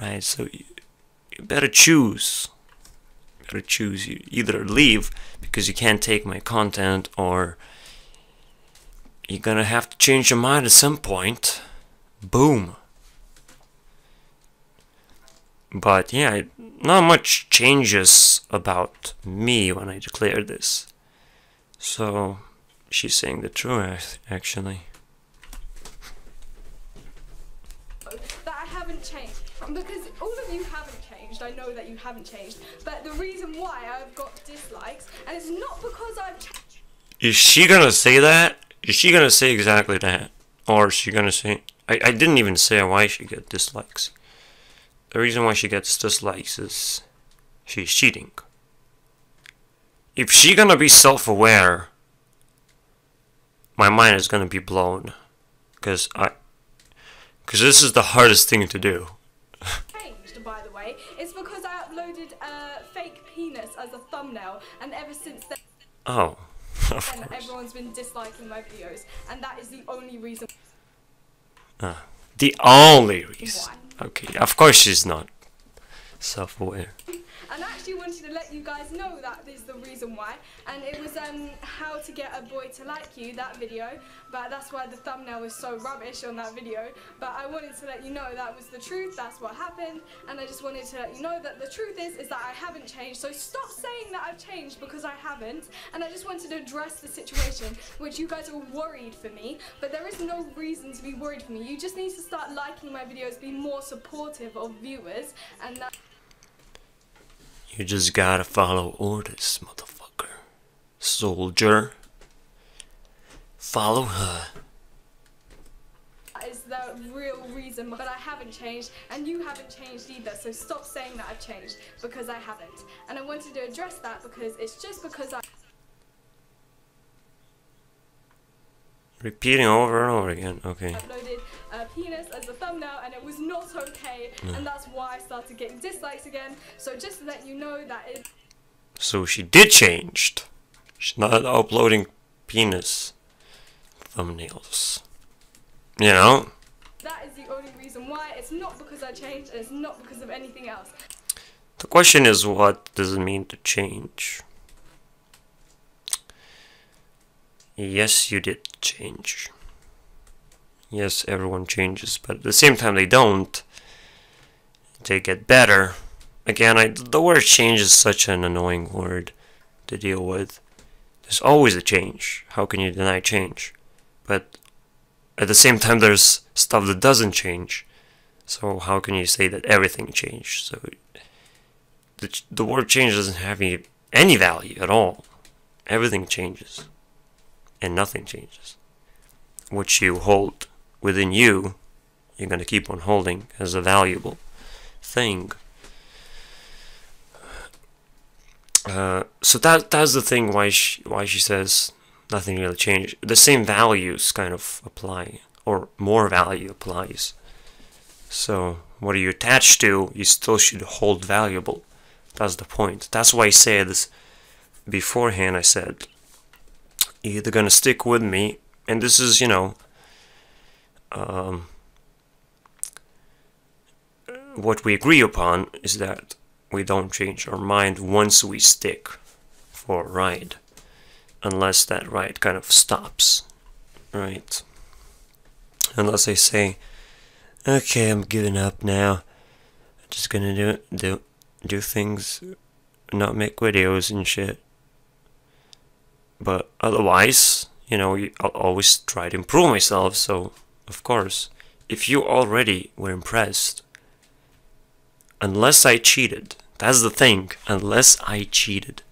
Right? So you, you better choose gotta choose you either leave because you can't take my content or you're gonna have to change your mind at some point boom but yeah not much changes about me when i declare this so she's saying the truth actually that I haven't changed. Because all of you haven't changed. I know that you haven't changed. But the reason why I've got dislikes, and it's not because I've changed. is she gonna say that is she gonna say exactly that or is she gonna say I, I didn't even say why she got dislikes the reason why she gets dislikes is she's cheating. If she gonna be self-aware, my mind is gonna be blown, cause I, cause this is the hardest thing to do. changed, by the way. It's because I uploaded a fake penis as a thumbnail, and ever since then, Oh, of and everyone's been disliking my videos, and that is the only reason ah, The only reason. why. Okay, of course she's not self-aware. And I actually wanted to let you guys know that is the reason why. And it was um how to get a boy to like you that video. But that's why the thumbnail was so rubbish on that video. But I wanted to let you know that was the truth. That's what happened. And I just wanted to let you know that the truth is is that I haven't changed. So stop saying that I've changed because I haven't. And I just wanted to address the situation, which you guys are worried for me. But there is no reason to be worried for me. You just need to start liking my videos, be more supportive of viewers, and that. You just gotta follow orders, motherfucker. Soldier. Follow her. That is the real reason, but I haven't changed, and you haven't changed either. So stop saying that I've changed because I haven't. And I wanted to address that because it's just because I Repeating over and over again. Okay. uploaded a penis as a thumbnail, and it was not okay, mm. and that's why I started getting dislikes again. So just to let you know that it. So she did changed. She's not uploading penis thumbnails. You know? That is the only reason why. It's not because I changed, and it's not because of anything else. The question is what does it mean to change? Yes, you did change. Yes, everyone changes, but at the same time they don't. They get better. Again, I, the word change is such an annoying word to deal with. There's always a change. How can you deny change? But at the same time, there's stuff that doesn't change. So how can you say that everything changed? So the, the word change doesn't have any, any value at all. Everything changes. And nothing changes. What you hold within you, you're going to keep on holding as a valuable thing. Uh, so that that's the thing why she, why she says nothing really changed. The same values kind of apply, or more value applies. So what are you attached to? You still should hold valuable. That's the point. That's why I said this beforehand. I said either gonna stick with me, and this is you know, um, what we agree upon is that we don't change our mind once we stick for a ride, unless that ride kind of stops, right? Unless I say, okay, I'm giving up now. I'm just gonna do do do things, not make videos and shit. But otherwise, you know, I'll always try to improve myself. So, of course, if you already were impressed, unless I cheated, that's the thing. Unless I cheated,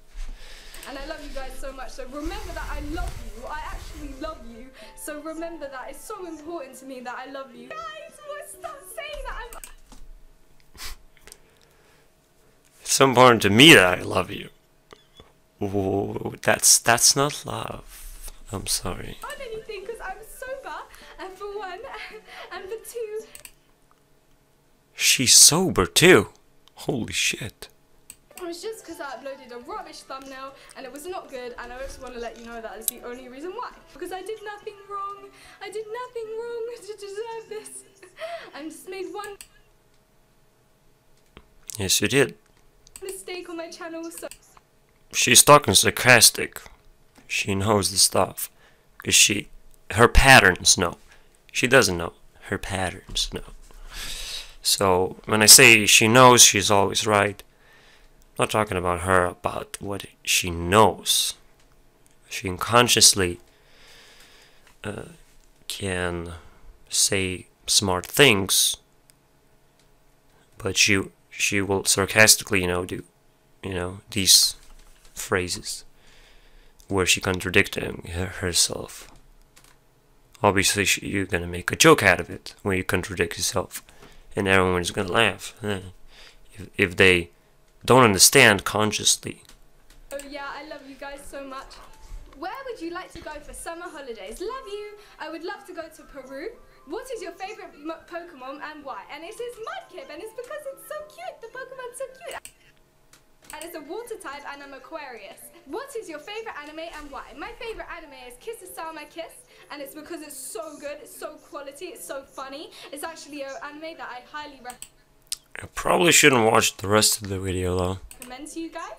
And I love you guys so much. So remember that I love you. I actually love you. So remember that it's so important to me that I love you. Guys, what- stop saying that I'm. it's so important to me that I love you. Ooh, that's that's not love. I'm sorry. on anything because I'm sober, and for one, and for two, She's sober too. Holy shit. it was just because I uploaded a rubbish thumbnail and it was not good, and I just want to let you know that is the only reason why. Because I did nothing wrong. I did nothing wrong to deserve this. I just made one Yes, you did. mistake on my channel, so She's talking sarcastic. She knows the stuff. Cause she, her patterns know. She doesn't know. Her patterns know. So when I say she knows, she's always right. I'm not talking about her, about what she knows. She unconsciously uh, can say smart things, but she she will sarcastically, you know, do you know these phrases where she contradicting herself. Obviously, you're gonna make a joke out of it when you contradict yourself, and everyone's gonna laugh. If, if they don't understand consciously. Oh yeah, I love you guys so much. Where would you like to go for summer holidays? Love you. I would love to go to Peru. What is your favorite Pokemon and why? And it is Mudkip, and it's because it's so cute. The Pokemon's so cute. And it's a water type, and I'm Aquarius. What is your favorite anime and why? My favorite anime is Kamisama Kiss, and it's because it's so good, it's so quality, it's so funny. It's actually an anime that I highly recommend. I probably shouldn't watch the rest of the video though. recommend to you guys.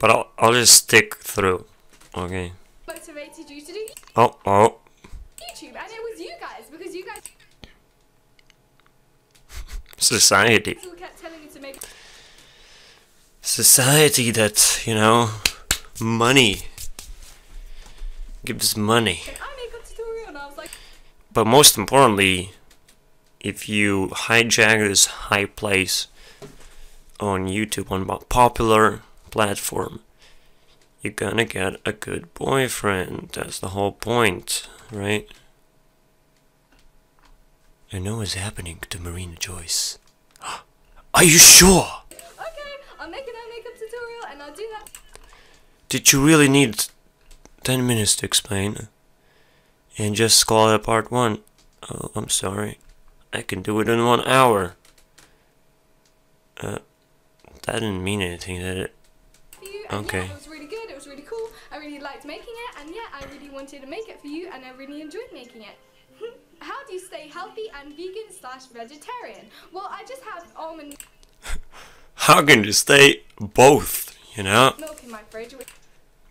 But I'll, I'll just stick through. Okay. Motivated you to do Oh, oh. YouTube, and it was you guys because you guys Society. all kept telling me to make. Society that, you know, money gives money. I make a tutorial, and I was like, But most importantly, if you hijack this high place on YouTube on a popular platform, you're gonna get a good boyfriend. That's the whole point, right? I know what's happening to Marina Joyce. Are you sure? okay, I'll make an eye makeup tutorial, and I'll do that. Did you really need 10 minutes to explain? And just call it part 1? Oh, I'm sorry. I can do it in one hour. Uh, that didn't mean anything, did it? Okay. yeah, it was really good. It was really cool. I really liked making it, and yeah, I really wanted to make it for you, and I really enjoyed making it. How do you stay healthy and vegan slash vegetarian? Well, I just have almond How can you stay both, you know?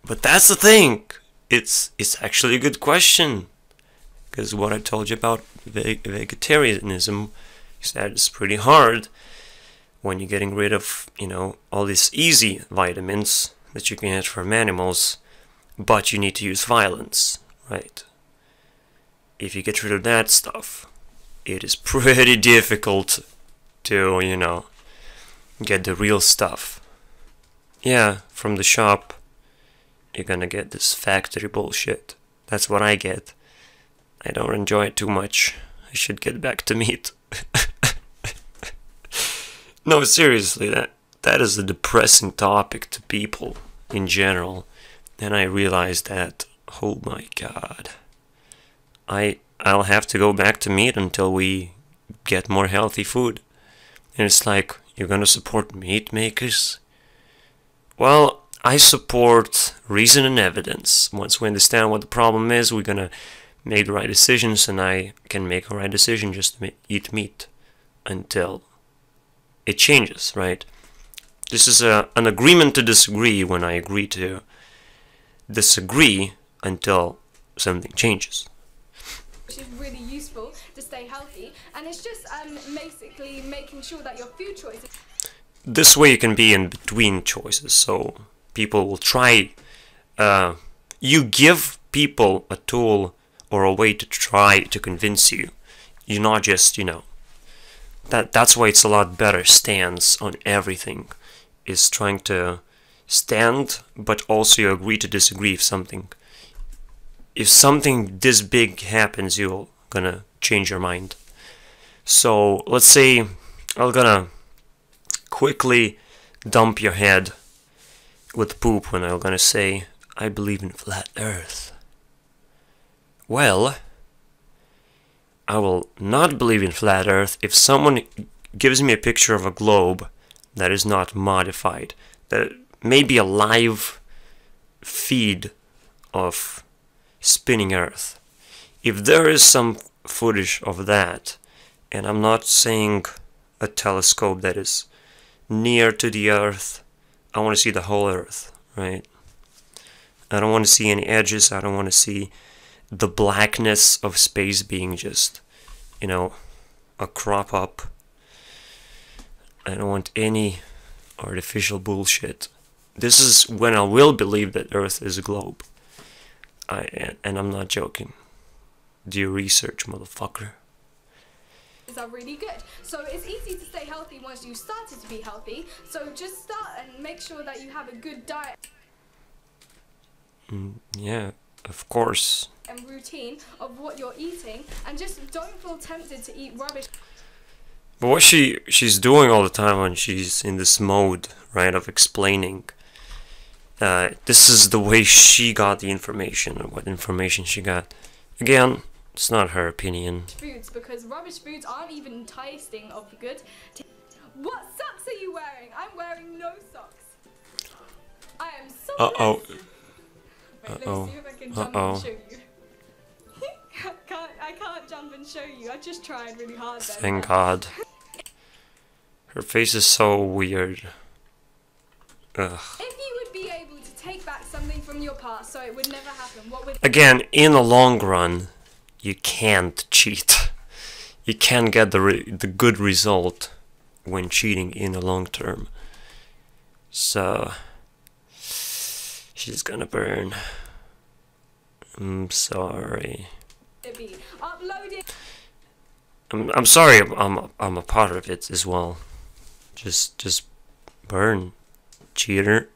But that's the thing. It's it's actually a good question. Because what I told you about ve- vegetarianism is that it's pretty hard when you're getting rid of, you know, all these easy vitamins that you can get from animals, but you need to use violence, right? If you get rid of that stuff, it is pretty difficult to, you know, get the real stuff. Yeah, from the shop you're gonna get this factory bullshit. That's what I get. I don't enjoy it too much. I should get back to meat. no, seriously, that that is a depressing topic to people in general. And I realized that oh my god. I I'll have to go back to meat until we get more healthy food. And it's like you're gonna support meat makers? Well, I support reason and evidence. Once we understand what the problem is, we're gonna make the right decisions, and I can make a right decision just to eat meat until it changes, right? This is a, an agreement to disagree when I agree to disagree until something changes. Which is really useful to stay healthy, and it's just um, basically making sure that your food choices this way you can be in between choices. So people will try uh, you give people a tool or a way to try to convince you. You're not just you know that that's why it's a lot better stance on everything is trying to stand but also you agree to disagree if something if something this big happens you're gonna change your mind. So let's say i'm gonna quickly dump your head with poop when I'm gonna say, I believe in flat earth. Well, I will not believe in flat earth if someone gives me a picture of a globe that is not modified, that may be a live feed of spinning earth. If there is some footage of that, and I'm not saying a telescope that is near to the earth. I want to see the whole earth, right? I don't want to see any edges. I don't want to see the blackness of space being just, you know, a crop up. I don't want any artificial bullshit. This is when I will believe that Earth is a globe. I and I'm not joking. Do your research, motherfucker. Are really good. So it's easy to stay healthy once you started to be healthy. So just start and make sure that you have a good diet Mm, yeah, of course. and routine of what you're eating, and just don't feel tempted to eat rubbish. But what she she's doing all the time when she's in this mode, right, of explaining. Uh, this is the way she got the information, or what information she got. Again, it's not her opinion. foods because rubbish foods aren't even tasting of good. What socks are you wearing? I'm wearing no socks. I am so Uh oh. Wait. Let me see if I can jump Uh-oh. and show you. I can't, I can't jump and show you. I just tried really hard then. Thank God. Her face is so weird. Ugh. If you would be able to take back something from your past so it would never happen, what would Again, in the long run, you can't cheat. You can't get the the good result when cheating in the long term. So she's gonna burn. I'm sorry. I'm I'm sorry. I'm I'm a part of it as well. Just just burn, cheater.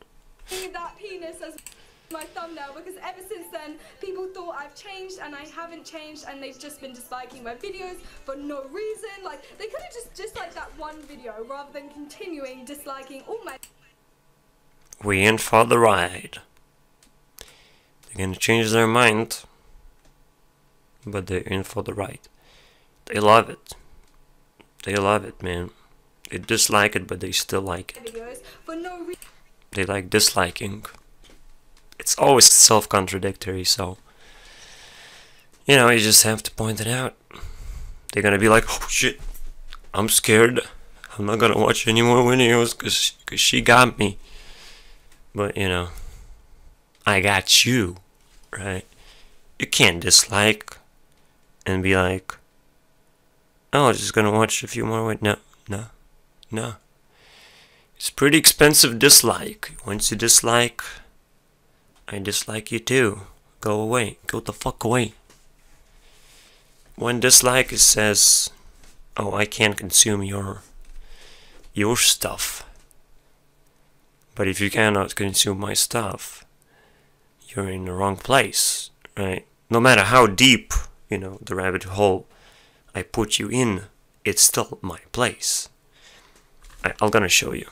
That penis as my thumbnail because ever since then people thought I've changed and I haven't changed and they've just been disliking my videos for no reason. Like they could have just disliked that one video rather than continuing disliking all my We in for the ride. They're gonna change their mind, but they're in for the ride. They love it. They love it, man. They dislike it, but they still like it. videos for no. They like disliking. It's always self-contradictory, so you know you just have to point it out. They're gonna be like, "Oh shit, I'm scared. I'm not gonna watch any more videos because cause she got me." But you know, I got you, right? You can't dislike and be like, "Oh, I'm just gonna watch a few more." Wait, no, no, no. It's pretty expensive dislike. Once you dislike, I dislike you too. Go away. Go the fuck away. When dislike says, "Oh, I can't consume your your stuff." But if you cannot consume my stuff, you're in the wrong place, right? No matter how deep, you know, the rabbit hole I put you in, it's still my place. I, I'm gonna show you.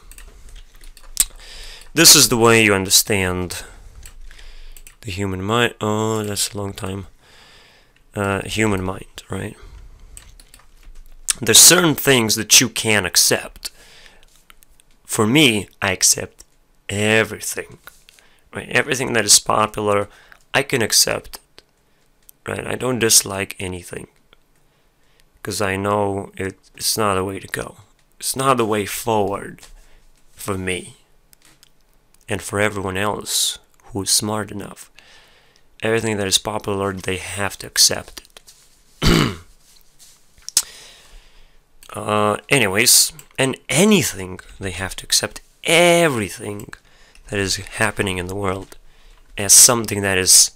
This is the way you understand the human mind. Oh, that's a long time. Uh, human mind, right? There's certain things that you can accept. For me, I accept everything. Right? Everything that is popular, I can accept it. Right? I don't dislike anything. Because I know it, it's not the way to go. It's not the way forward for me and for everyone else who is smart enough. Everything that is popular, they have to accept it. uh, anyways, and anything they have to accept everything that is happening in the world as something that is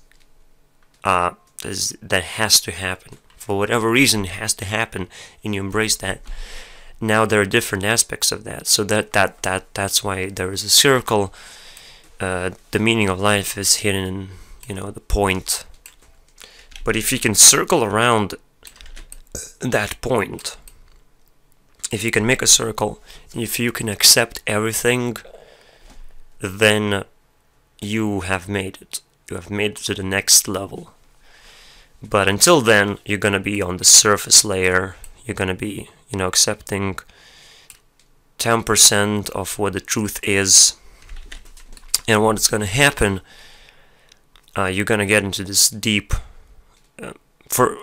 uh, is- that has to happen for whatever reason it has to happen and you embrace that now there are different aspects of that so that that that that's why there is a circle uh, the meaning of life is hidden in you know the point. But if you can circle around that point if you can make a circle if you can accept everything then you have made it. You have made it to the next level. But until then you're gonna be on the surface layer. You're gonna be you know accepting 10% of what the truth is and what's gonna happen uh, you're gonna get into this deep uh, for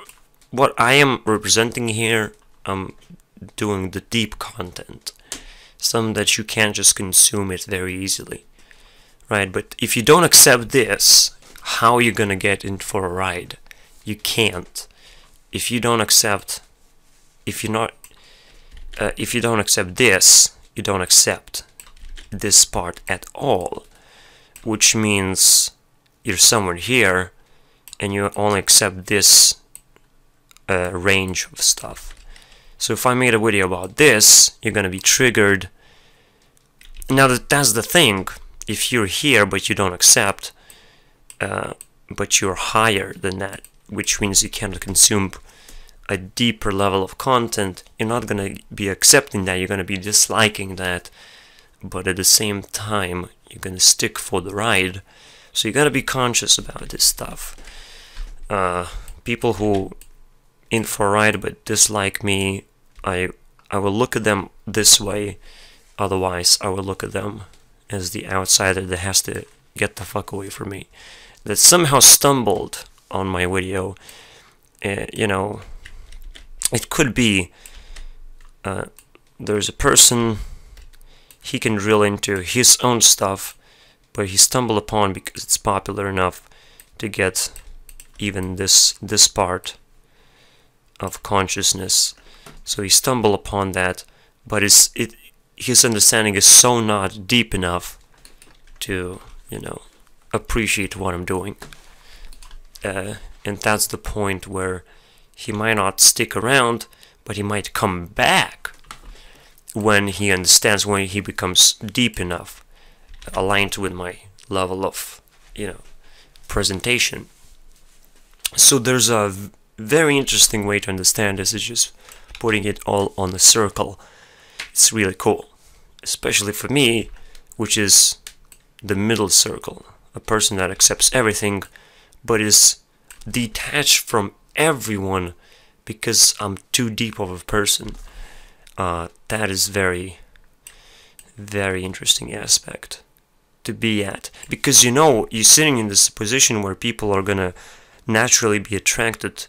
what I am representing here I'm doing the deep content. Some that you can't just consume it very easily right? But if you don't accept this how are you gonna get in for a ride? You can't. If you don't accept if you're not uh, if you don't accept this you don't accept this part at all which means you're somewhere here and you only accept this uh, range of stuff. So if I made a video about this you're gonna be triggered. Now that that's the thing. If you're here but you don't accept uh, but you're higher than that which means you cannot consume a deeper level of content, you're not gonna be accepting that, you're gonna be disliking that, but at the same time, you're gonna stick for the ride. So you gotta be conscious about this stuff. Uh, people who in for a ride but dislike me, I I will look at them this way. Otherwise, I will look at them as the outsider that has to get the fuck away from me. That somehow stumbled on my video. Uh, you know, it could be uh, there's a person he can drill into his own stuff, but he stumbled upon because it's popular enough to get even this this part of consciousness. So he stumbled upon that, but it's, it his understanding is so not deep enough to you know appreciate what I'm doing. Uh, and that's the point where he might not stick around, but he might come back when he understands, when he becomes deep enough, aligned with my level of, you know, presentation. So there's a very interesting way to understand this, is just putting it all on a circle. It's really cool, especially for me, which is the middle circle, a person that accepts everything, but is detached from everyone because I'm too deep of a person. Uh, that is very, very interesting aspect to be at because you know you're sitting in this position where people are gonna naturally be attracted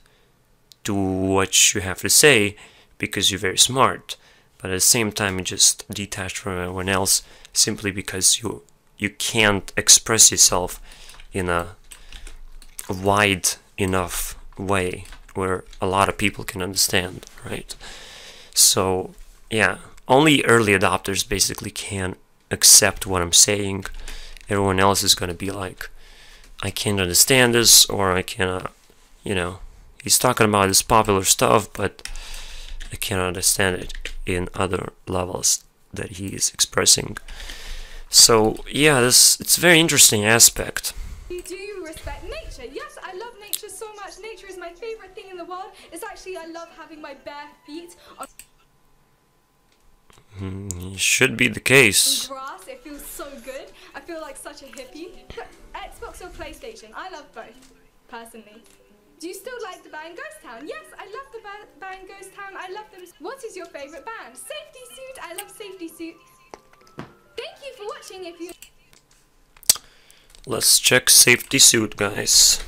to what you have to say because you're very smart but at the same time you're just detached from everyone else simply because you you can't express yourself in a wide enough way where a lot of people can understand, right? So, yeah, only early adopters basically can accept what I'm saying. Everyone else is going to be like, I can't understand this, or I cannot, you know, he's talking about this popular stuff, but I cannot understand it in other levels that he is expressing. So, yeah, this it's a very interesting aspect. Do you respect nature? Yes, I love nature so much. Nature is my favorite thing in the world. It's actually, I love having my bare feet on Mm, should be the case. grass. It feels so good. I feel like such a hippie. Xbox or PlayStation? I love both, personally. Do you still like the band Ghost Town? Yes, I love the ba band Ghost Town. I love them. What is your favorite band? Safety Suit. I love Safety Suit. Thank you for watching. If you Let's check safety suit, guys.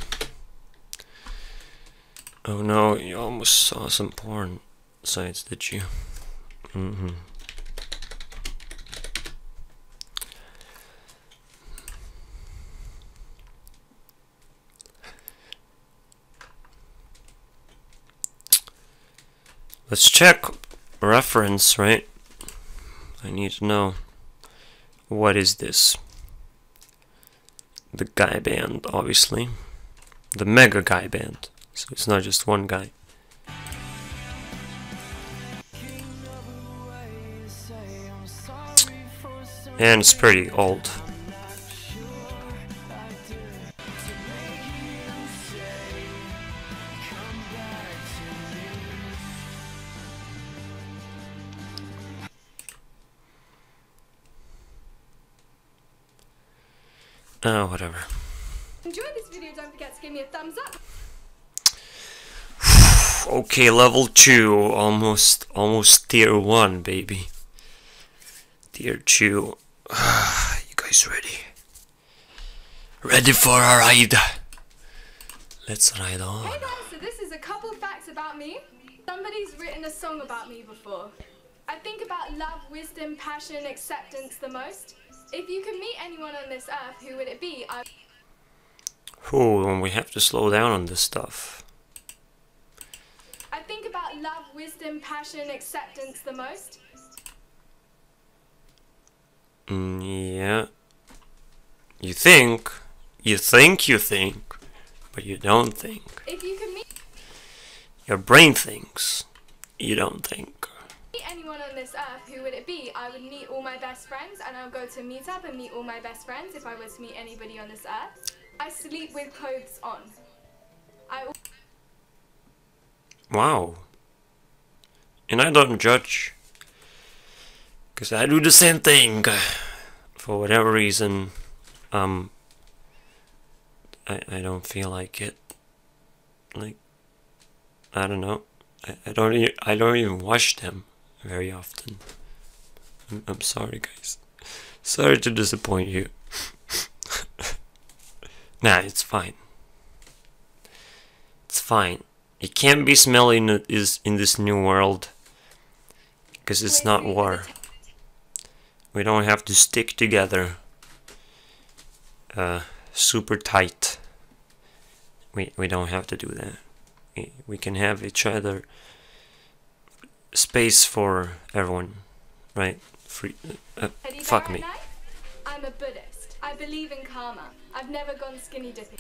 Oh no, you almost saw some porn sites, did you? Mm-hmm. Let's check reference, right? I need to know what is this? The guy band, obviously. The mega guy band. So it's not just one guy. And it's pretty old. Oh, whatever. enjoyed this video, don't forget to give me a thumbs up. Okay, level 2, almost, almost tier 1, baby. Tier 2. you guys ready? Ready for a ride? Let's ride on. Hey guys, so this is a couple facts about me. Somebody's written a song about me before. I think about love, wisdom, passion, acceptance the most. If you could meet anyone on this earth, who would it be? I Oh, we have to slow down on this stuff. I think about love, wisdom, passion, acceptance the most. Mm, yeah. You think, you think you think, but you don't think. If you Your brain thinks, you don't think. Anyone on this earth, who would it be? I would meet all my best friends and I'll go to a meetup and meet all my best friends if I were to meet anybody on this earth. I sleep with clothes on. I Wow. And I don't judge. Because I do the same thing. For whatever reason, um, I, I don't feel like it. Like, I don't know. I, I don't I don't even watch them very often. I'm, I'm sorry, guys. Sorry to disappoint you. nah, it's fine. It's fine. It can't be smelly in, is in this new world. Because it's not war. We don't have to stick together. Uh, super tight. We, we don't have to do that. We, we can have each other space for everyone, right? Free. Uh, fuck me. I'm a Buddhist. I believe in karma. I've never gone skinny dipping.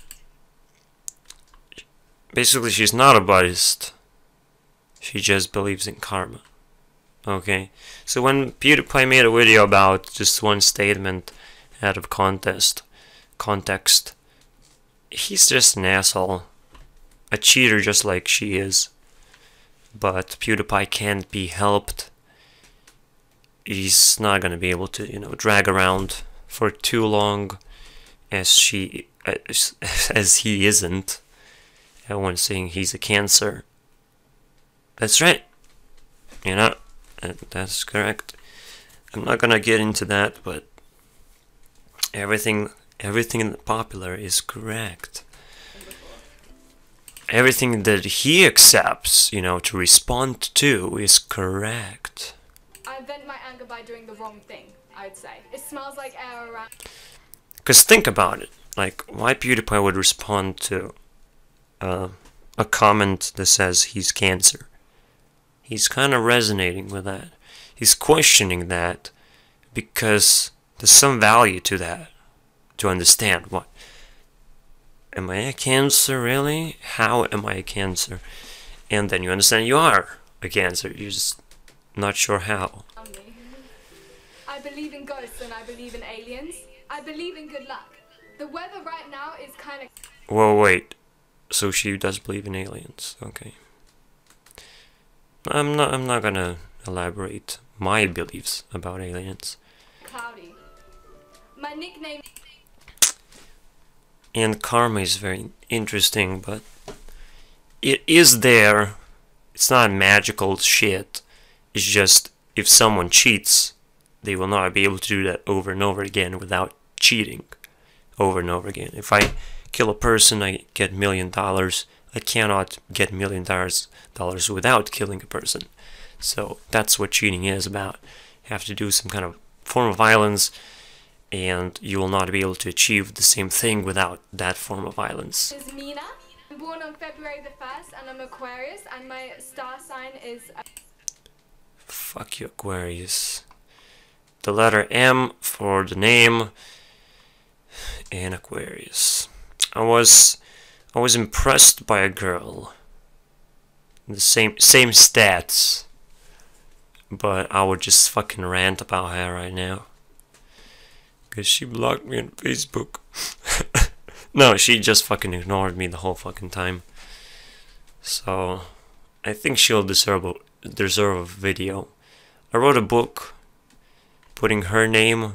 Basically, she's not a Buddhist. She just believes in karma. Okay? So when PewDiePie made a video about just one statement out of contest, context, he's just an asshole. A cheater just like she is. But PewDiePie can't be helped. He's not gonna be able to, you know, drag around for too long as she as, as he isn't. Everyone's saying he's a cancer. That's right. You know, uh, that's correct. I'm not gonna get into that, but everything, everything in the popular is correct. Everything that he accepts, you know, to respond to is correct. I vent my anger by doing the wrong thing, I'd say. It smells like air around. Because think about it. Like, why PewDiePie would respond to uh, a comment that says he's cancer? He's kind of resonating with that. He's questioning that because there's some value to that. To understand what. Am I a cancer, really? How am I a cancer? And then you understand you are a cancer. You're just not sure how. I believe in ghosts and I believe in aliens. I believe in good luck. The weather right now is kind of. Well, wait. So she does believe in aliens. Okay. I'm not. I'm not gonna elaborate my beliefs about aliens. cloudy. My nickname And karma is very interesting, but it is there. It's not magical shit. It's just if someone cheats, they will not be able to do that over and over again without cheating over and over again. If I kill a person, I get million dollars. I cannot get million dollars dollars without killing a person. So that's what cheating is about. You have to do some kind of form of violence and you will not be able to achieve the same thing without that form of violence. is Mina. I'm born on February the 1st and I'm Aquarius and my star sign is. Uh, Fuck you, Aquarius. The letter M for the name and Aquarius. I was I was impressed by a girl. The same same stats. But I would just fucking rant about her right now. Cause she blocked me on Facebook. no, she just fucking ignored me the whole fucking time. So I think she'll deserve a, deserve a video. I wrote a book putting her name a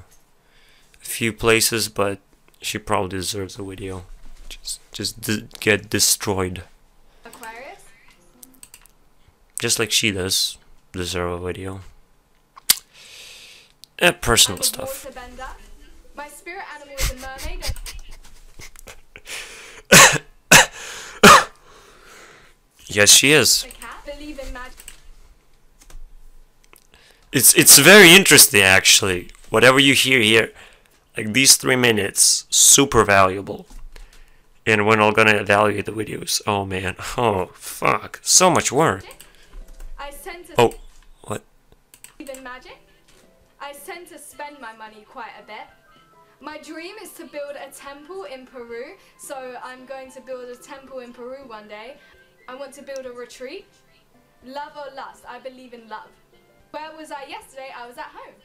few places, but she probably deserves a video. Just just d- get destroyed, Aquarius. just like she does deserve a video. Eh, personal stuff. Spirit animal is a mermaid. Yes, she is. Believe in magic. It's it's very interesting actually. Whatever you hear here, like these three minutes, super valuable. And when I'm gonna evaluate the videos, oh man, oh fuck, so much work. I tend to Oh, what? in magic. I tend to spend my money quite a bit. My dream is to build a temple in Peru, so I'm going to build a temple in Peru one day. I want to build a retreat. Love or lust? I believe in love. Where was I yesterday? I was at home.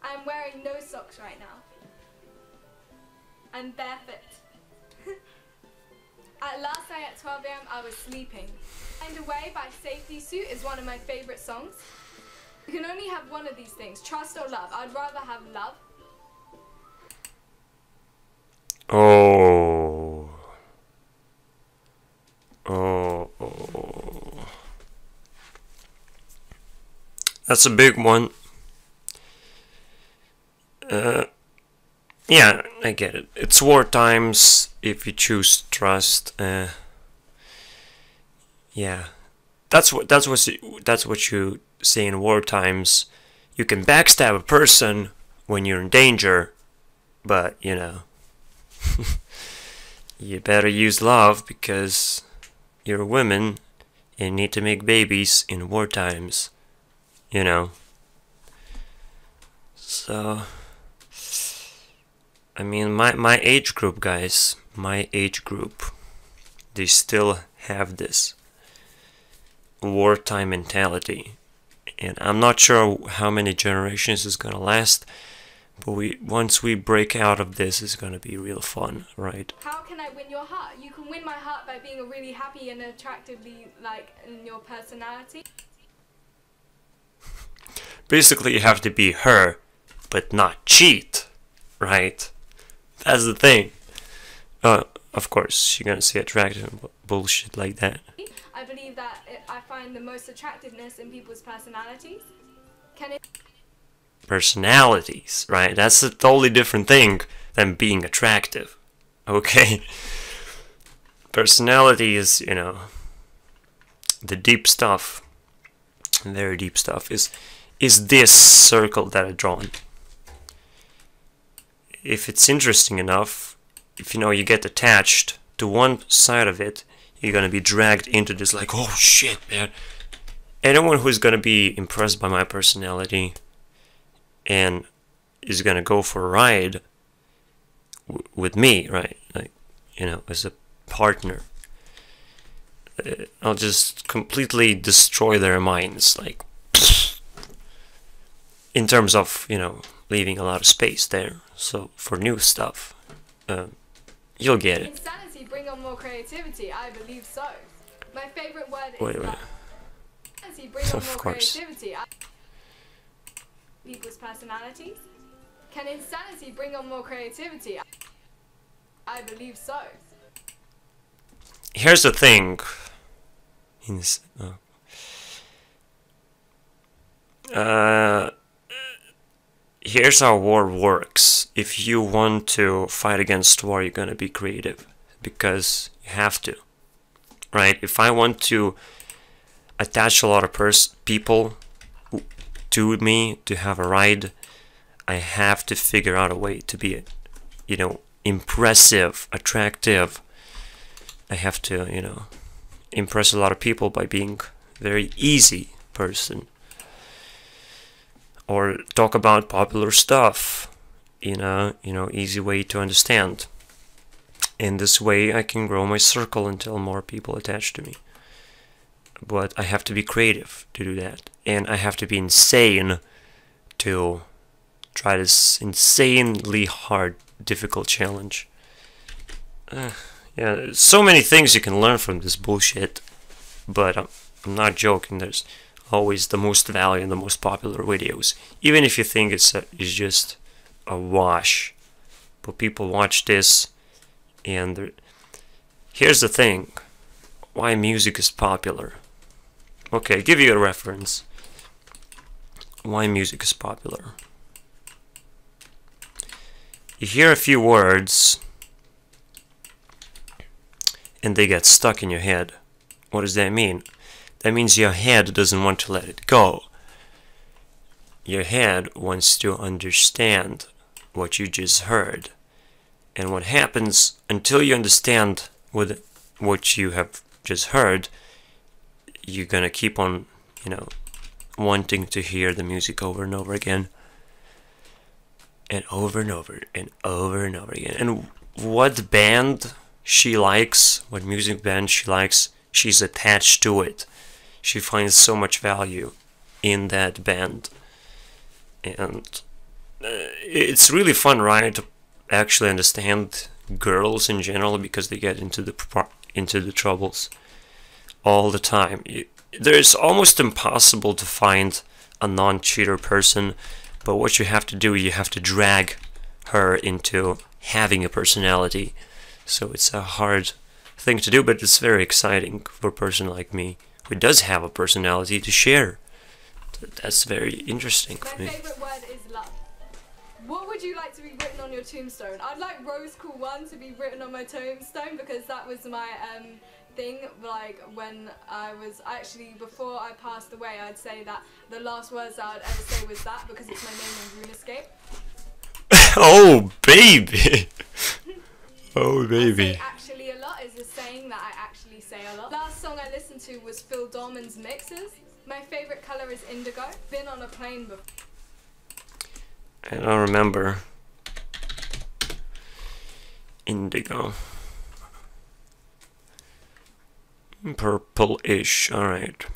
I'm wearing no socks right now. I'm barefoot. at last ate at 12 a.m. I was sleeping. Find a Way by Safety Suit is one of my favorite songs. You can only have one of these things, trust or love. I'd rather have love. Oh. Oh. That's a big one. Uh, yeah, I get it. It's war times if you choose trust. Uh, yeah, that's what that's what that's what you say in war times. You can backstab a person when you're in danger, but you know, you better use love because you're a woman and need to make babies in war times. You know. So. I mean, my, my age group, guys, my age group, they still have this wartime mentality. And I'm not sure how many generations is gonna last, but we once we break out of this, it's gonna be real fun, right? How can I win your heart? You can win my heart by being a really happy and attractively, like, in your personality. Basically, you have to be her, but not cheat, right? That's the thing. Uh, of course, you're gonna say attractive bullshit like that. I believe that I find the most attractiveness in people's personalities. Can it? Personalities, right? That's a totally different thing than being attractive. Okay? Personality is, you know, the deep stuff, very deep stuff, is is this circle that I drawn if it's interesting enough, if you know you get attached to one side of it, you're gonna be dragged into this like, oh shit, man. Anyone who's gonna be impressed by my personality and is gonna go for a ride with me, right? Like, you know, as a partner, uh, I'll just completely destroy their minds, like, in terms of, you know, leaving a lot of space there. So for new stuff, uh, you'll get it. Insanity bring on more creativity. I believe so. My favorite word is wait, wait. Insanity bring on more course. creativity. I people's personalities. Can insanity bring on more creativity? I believe so. Here's the thing. Ins uh, uh here's how war works. If you want to fight against war, you're gonna be creative because you have to, right? If I want to attach a lot of people to me to have a ride, I have to figure out a way to be, you know, impressive, attractive. I have to, you know, impress a lot of people by being very easy person. Or talk about popular stuff in a you know easy way to understand. In this way I can grow my circle until more people attach to me but I have to be creative to do that and I have to be insane to try this insanely hard difficult challenge uh, yeah so many things you can learn from this bullshit but I'm, I'm not joking there's always the most value in the most popular videos, even if you think it's, a, it's just a wash. But people watch this, and here's the thing why music is popular. Okay, give you a reference. Why music is popular. You hear a few words, and they get stuck in your head. What does that mean? That means your head doesn't want to let it go. Your head wants to understand what you just heard. And what happens until you understand what what you have just heard, you're gonna keep on, you know, wanting to hear the music over and over again. And over and over and over and over again. And what band she likes, what music band she likes, she's attached to it she finds so much value in that band and uh, it's really fun right to actually understand girls in general because they get into the into the troubles all the time. There's almost impossible to find a non-cheater person, but what you have to do, you have to drag her into having a personality. So it's a hard thing to do, but it's very exciting for a person like me who does have a personality to share. That's very interesting My for me. favourite word is love. What would you like to be written on your tombstone? I'd like Rose Cool One to be written on my tombstone because that was my um, thing. Like when I was actually before I passed away, I'd say that the last words I'd ever say was that because it's my name in RuneScape. oh baby! oh I baby! actually a lot is a saying that I actually say a lot. Last song I listened to was Phil Dorman's Mixes. My favourite colour is indigo. Been on a plane before. I don't remember. Indigo. Purple-ish, alright.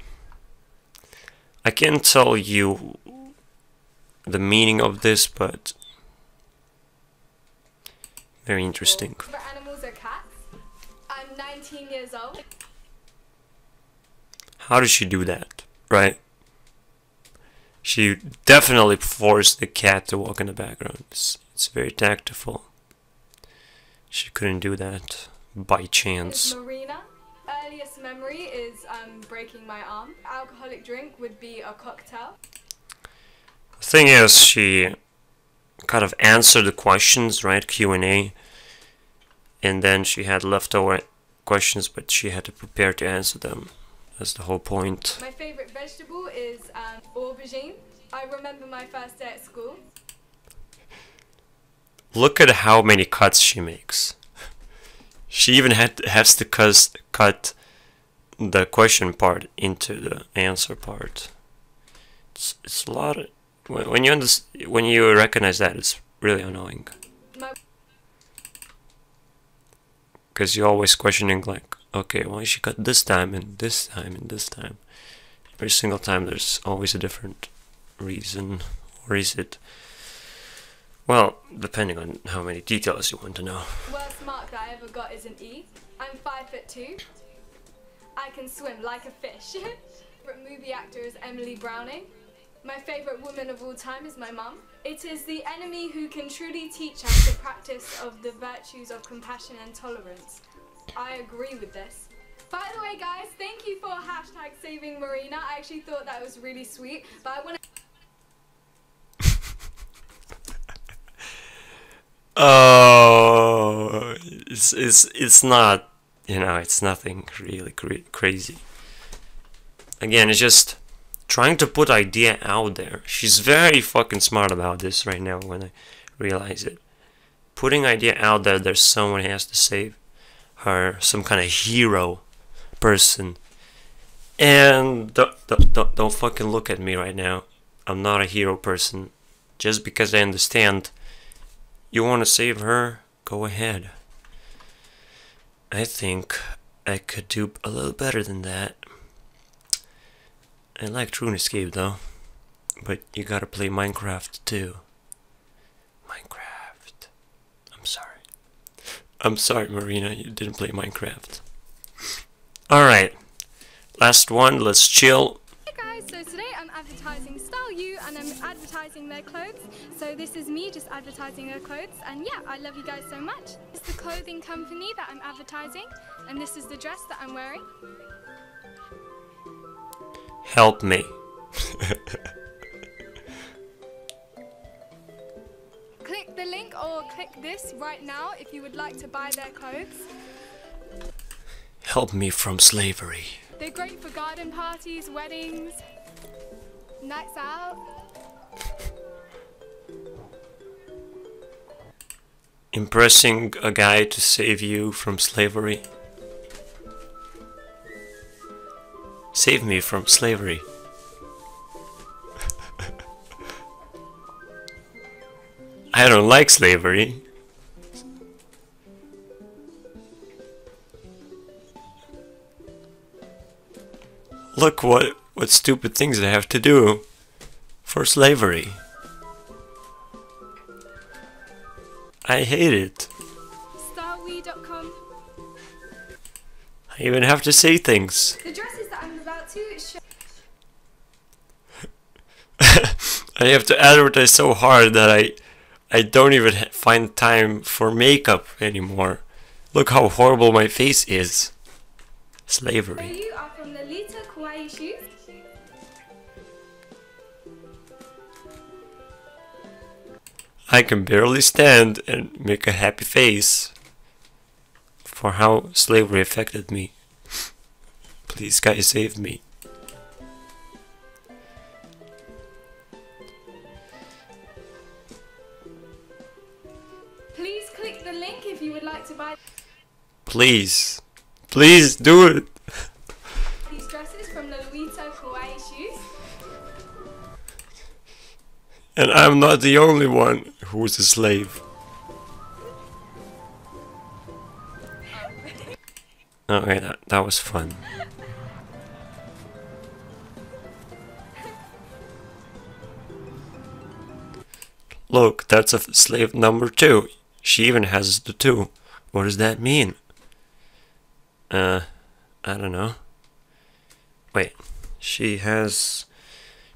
I can't tell you the meaning of this, but very interesting. Animals are cats. I'm 19 years old. How does she do that, right? She definitely forced the cat to walk in the background. It's, it's very tactful. She couldn't do that by chance. Marina. Earliest memory is um, breaking my arm. Alcoholic drink would be a cocktail. The thing is, she kind of answered the questions, right? Q&A. And then she had leftover questions, but she had to prepare to answer them. That's the whole point. My favourite vegetable is um, aubergine. I remember my first day at school. Look at how many cuts she makes. She even had has to cus- cut the question part into the answer part. It's, it's a lot. Of, when, when you underst- when you recognize that, it's really annoying. Because you're always questioning like, okay, why she cut this time and this time and this time. Every single time, there's always a different reason, or is it? Well, depending on how many details you want to know. worst mark that I ever got is an E. I'm five foot two. I can swim like a fish. favorite movie actor is Emily Browning. My favorite woman of all time is my mum. It is the enemy who can truly teach us the practice of the virtues of compassion and tolerance. I agree with this. By the way, guys, thank you for hashtag saving Marina. I actually thought that was really sweet, but I want to Oh, it's it's it's not, you know, it's nothing really cra- crazy. Again, it's just trying to put idea out there. She's very fucking smart about this right now when I realize it. Putting idea out there, there's someone who has to save her, some kind of hero person. And don't, don't, don't, don't fucking look at me right now. I'm not a hero person. Just because I understand you want to save her? Go ahead. I think I could do a little better than that. I like RuneScape though, but you gotta play Minecraft too. Minecraft. I'm sorry. I'm sorry, Marina, you didn't play Minecraft. Alright, last one, let's chill. So today I'm advertising Style You and I'm advertising their clothes. So this is me just advertising their clothes and yeah, I love you guys so much. It's the clothing company that I'm advertising and this is the dress that I'm wearing. Help me. Click the link or click this right now if you would like to buy their clothes. Help me from slavery. They're great for garden parties, weddings, nights out. Impressing a guy to save you from slavery. Save me from slavery. I don't like slavery. Look what what stupid things I have to do for slavery. I hate it. I even have to say things. The dresses that I'm about to show. I have to advertise so hard that I I don't even find time for makeup anymore. Look how horrible my face is. Slavery. I can barely stand and make a happy face for how slavery affected me. Please, guys, save me. Please click the link if you would like to buy Please. Please do it. these dresses from the Lolita Kawaii Shoes. And I'm not the only one who's a slave. Okay, that, that was fun. Look, that's a slave number two. She even has the two. What does that mean? Uh, I don't know. Wait, she has...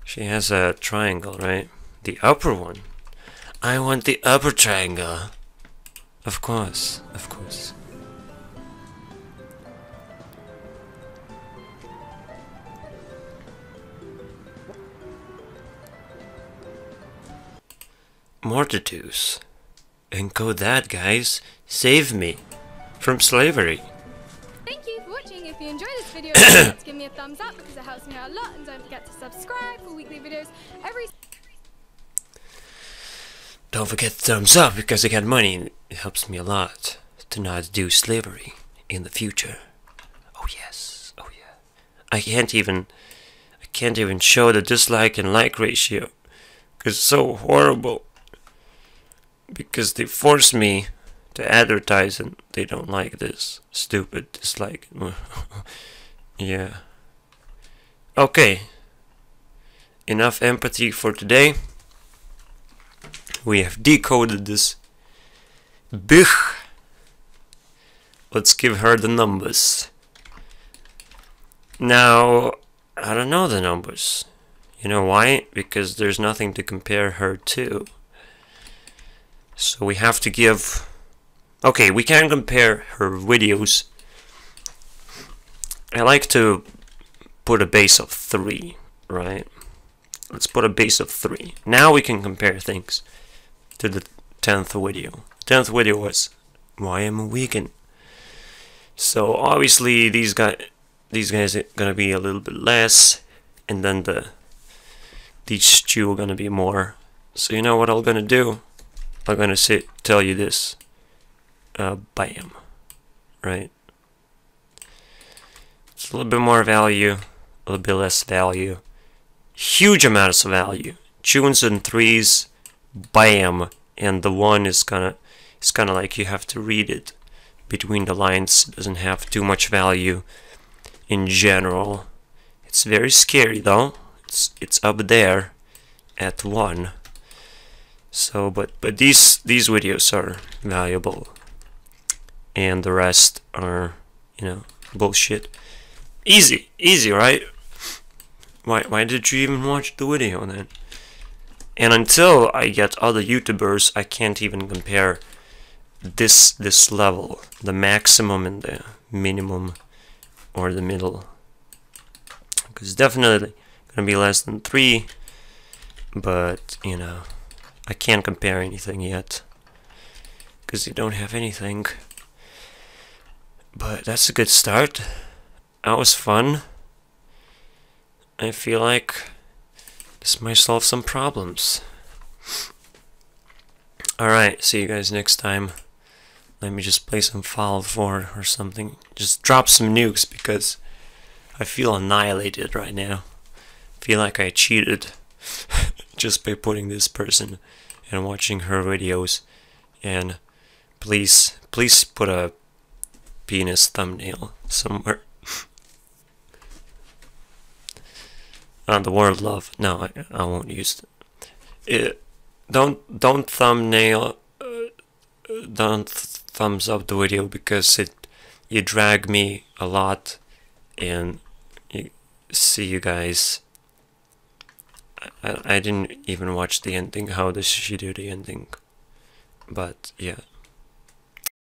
She has a triangle, right? The upper one. I want the upper triangle. Of course, of course. Mortitudes. Encode that, guys. Save me from slavery. Thank you for watching. If you enjoyed this video, please give me a thumbs up because it helps me out a lot. And don't forget to subscribe for weekly videos every Don't forget thumbs up because I got money and it helps me a lot to not do slavery in the future. Oh yes, oh yeah. I can't even I can't even show the dislike and like ratio because it's so horrible. Because they force me to advertise and they don't like this stupid dislike. yeah. Okay. Enough empathy for today. We have decoded this Bich. Let's give her the numbers. Now, I don't know the numbers. You know why? Because there's nothing to compare her to. So we have to give... Okay, we can compare her videos. I like to put a base of 3, right? Let's put a base of 3. Now we can compare things to the 10th video. 10th video was why am I vegan? So obviously these guys these guys are gonna be a little bit less and then the these two are gonna be more. So you know what I'm gonna do? I'm gonna say tell you this. Uh bam. Right? It's a little bit more value, a little bit less value. Huge amounts of value. Tunes and threes, bam, and the one is gonna it's kind of like you have to read it between the lines. It doesn't have too much value in general. It's very scary though. It's it's up there at one. So, but but these these videos are valuable, and the rest are you know bullshit. Easy, easy, right? Why why did you even watch the video then? And until I get other YouTubers, I can't even compare this this level, the maximum and the minimum, or the middle. Because definitely gonna be less than three, but you know, I can't compare anything yet because you don't have anything. But that's a good start. That was fun. I feel like this might solve some problems. Alright, see you guys next time. Let me just play some Fallout 4 or something. Just drop some nukes because I feel annihilated right now. feel like I cheated just by putting this person and watching her videos. And please, please put a penis thumbnail somewhere. On the word love. No, I, I won't use it. it. Don't don't thumbnail. Uh, don't thumbs up the video because it you drag me a lot and you see you guys I, I didn't even watch the ending how does she do the ending but yeah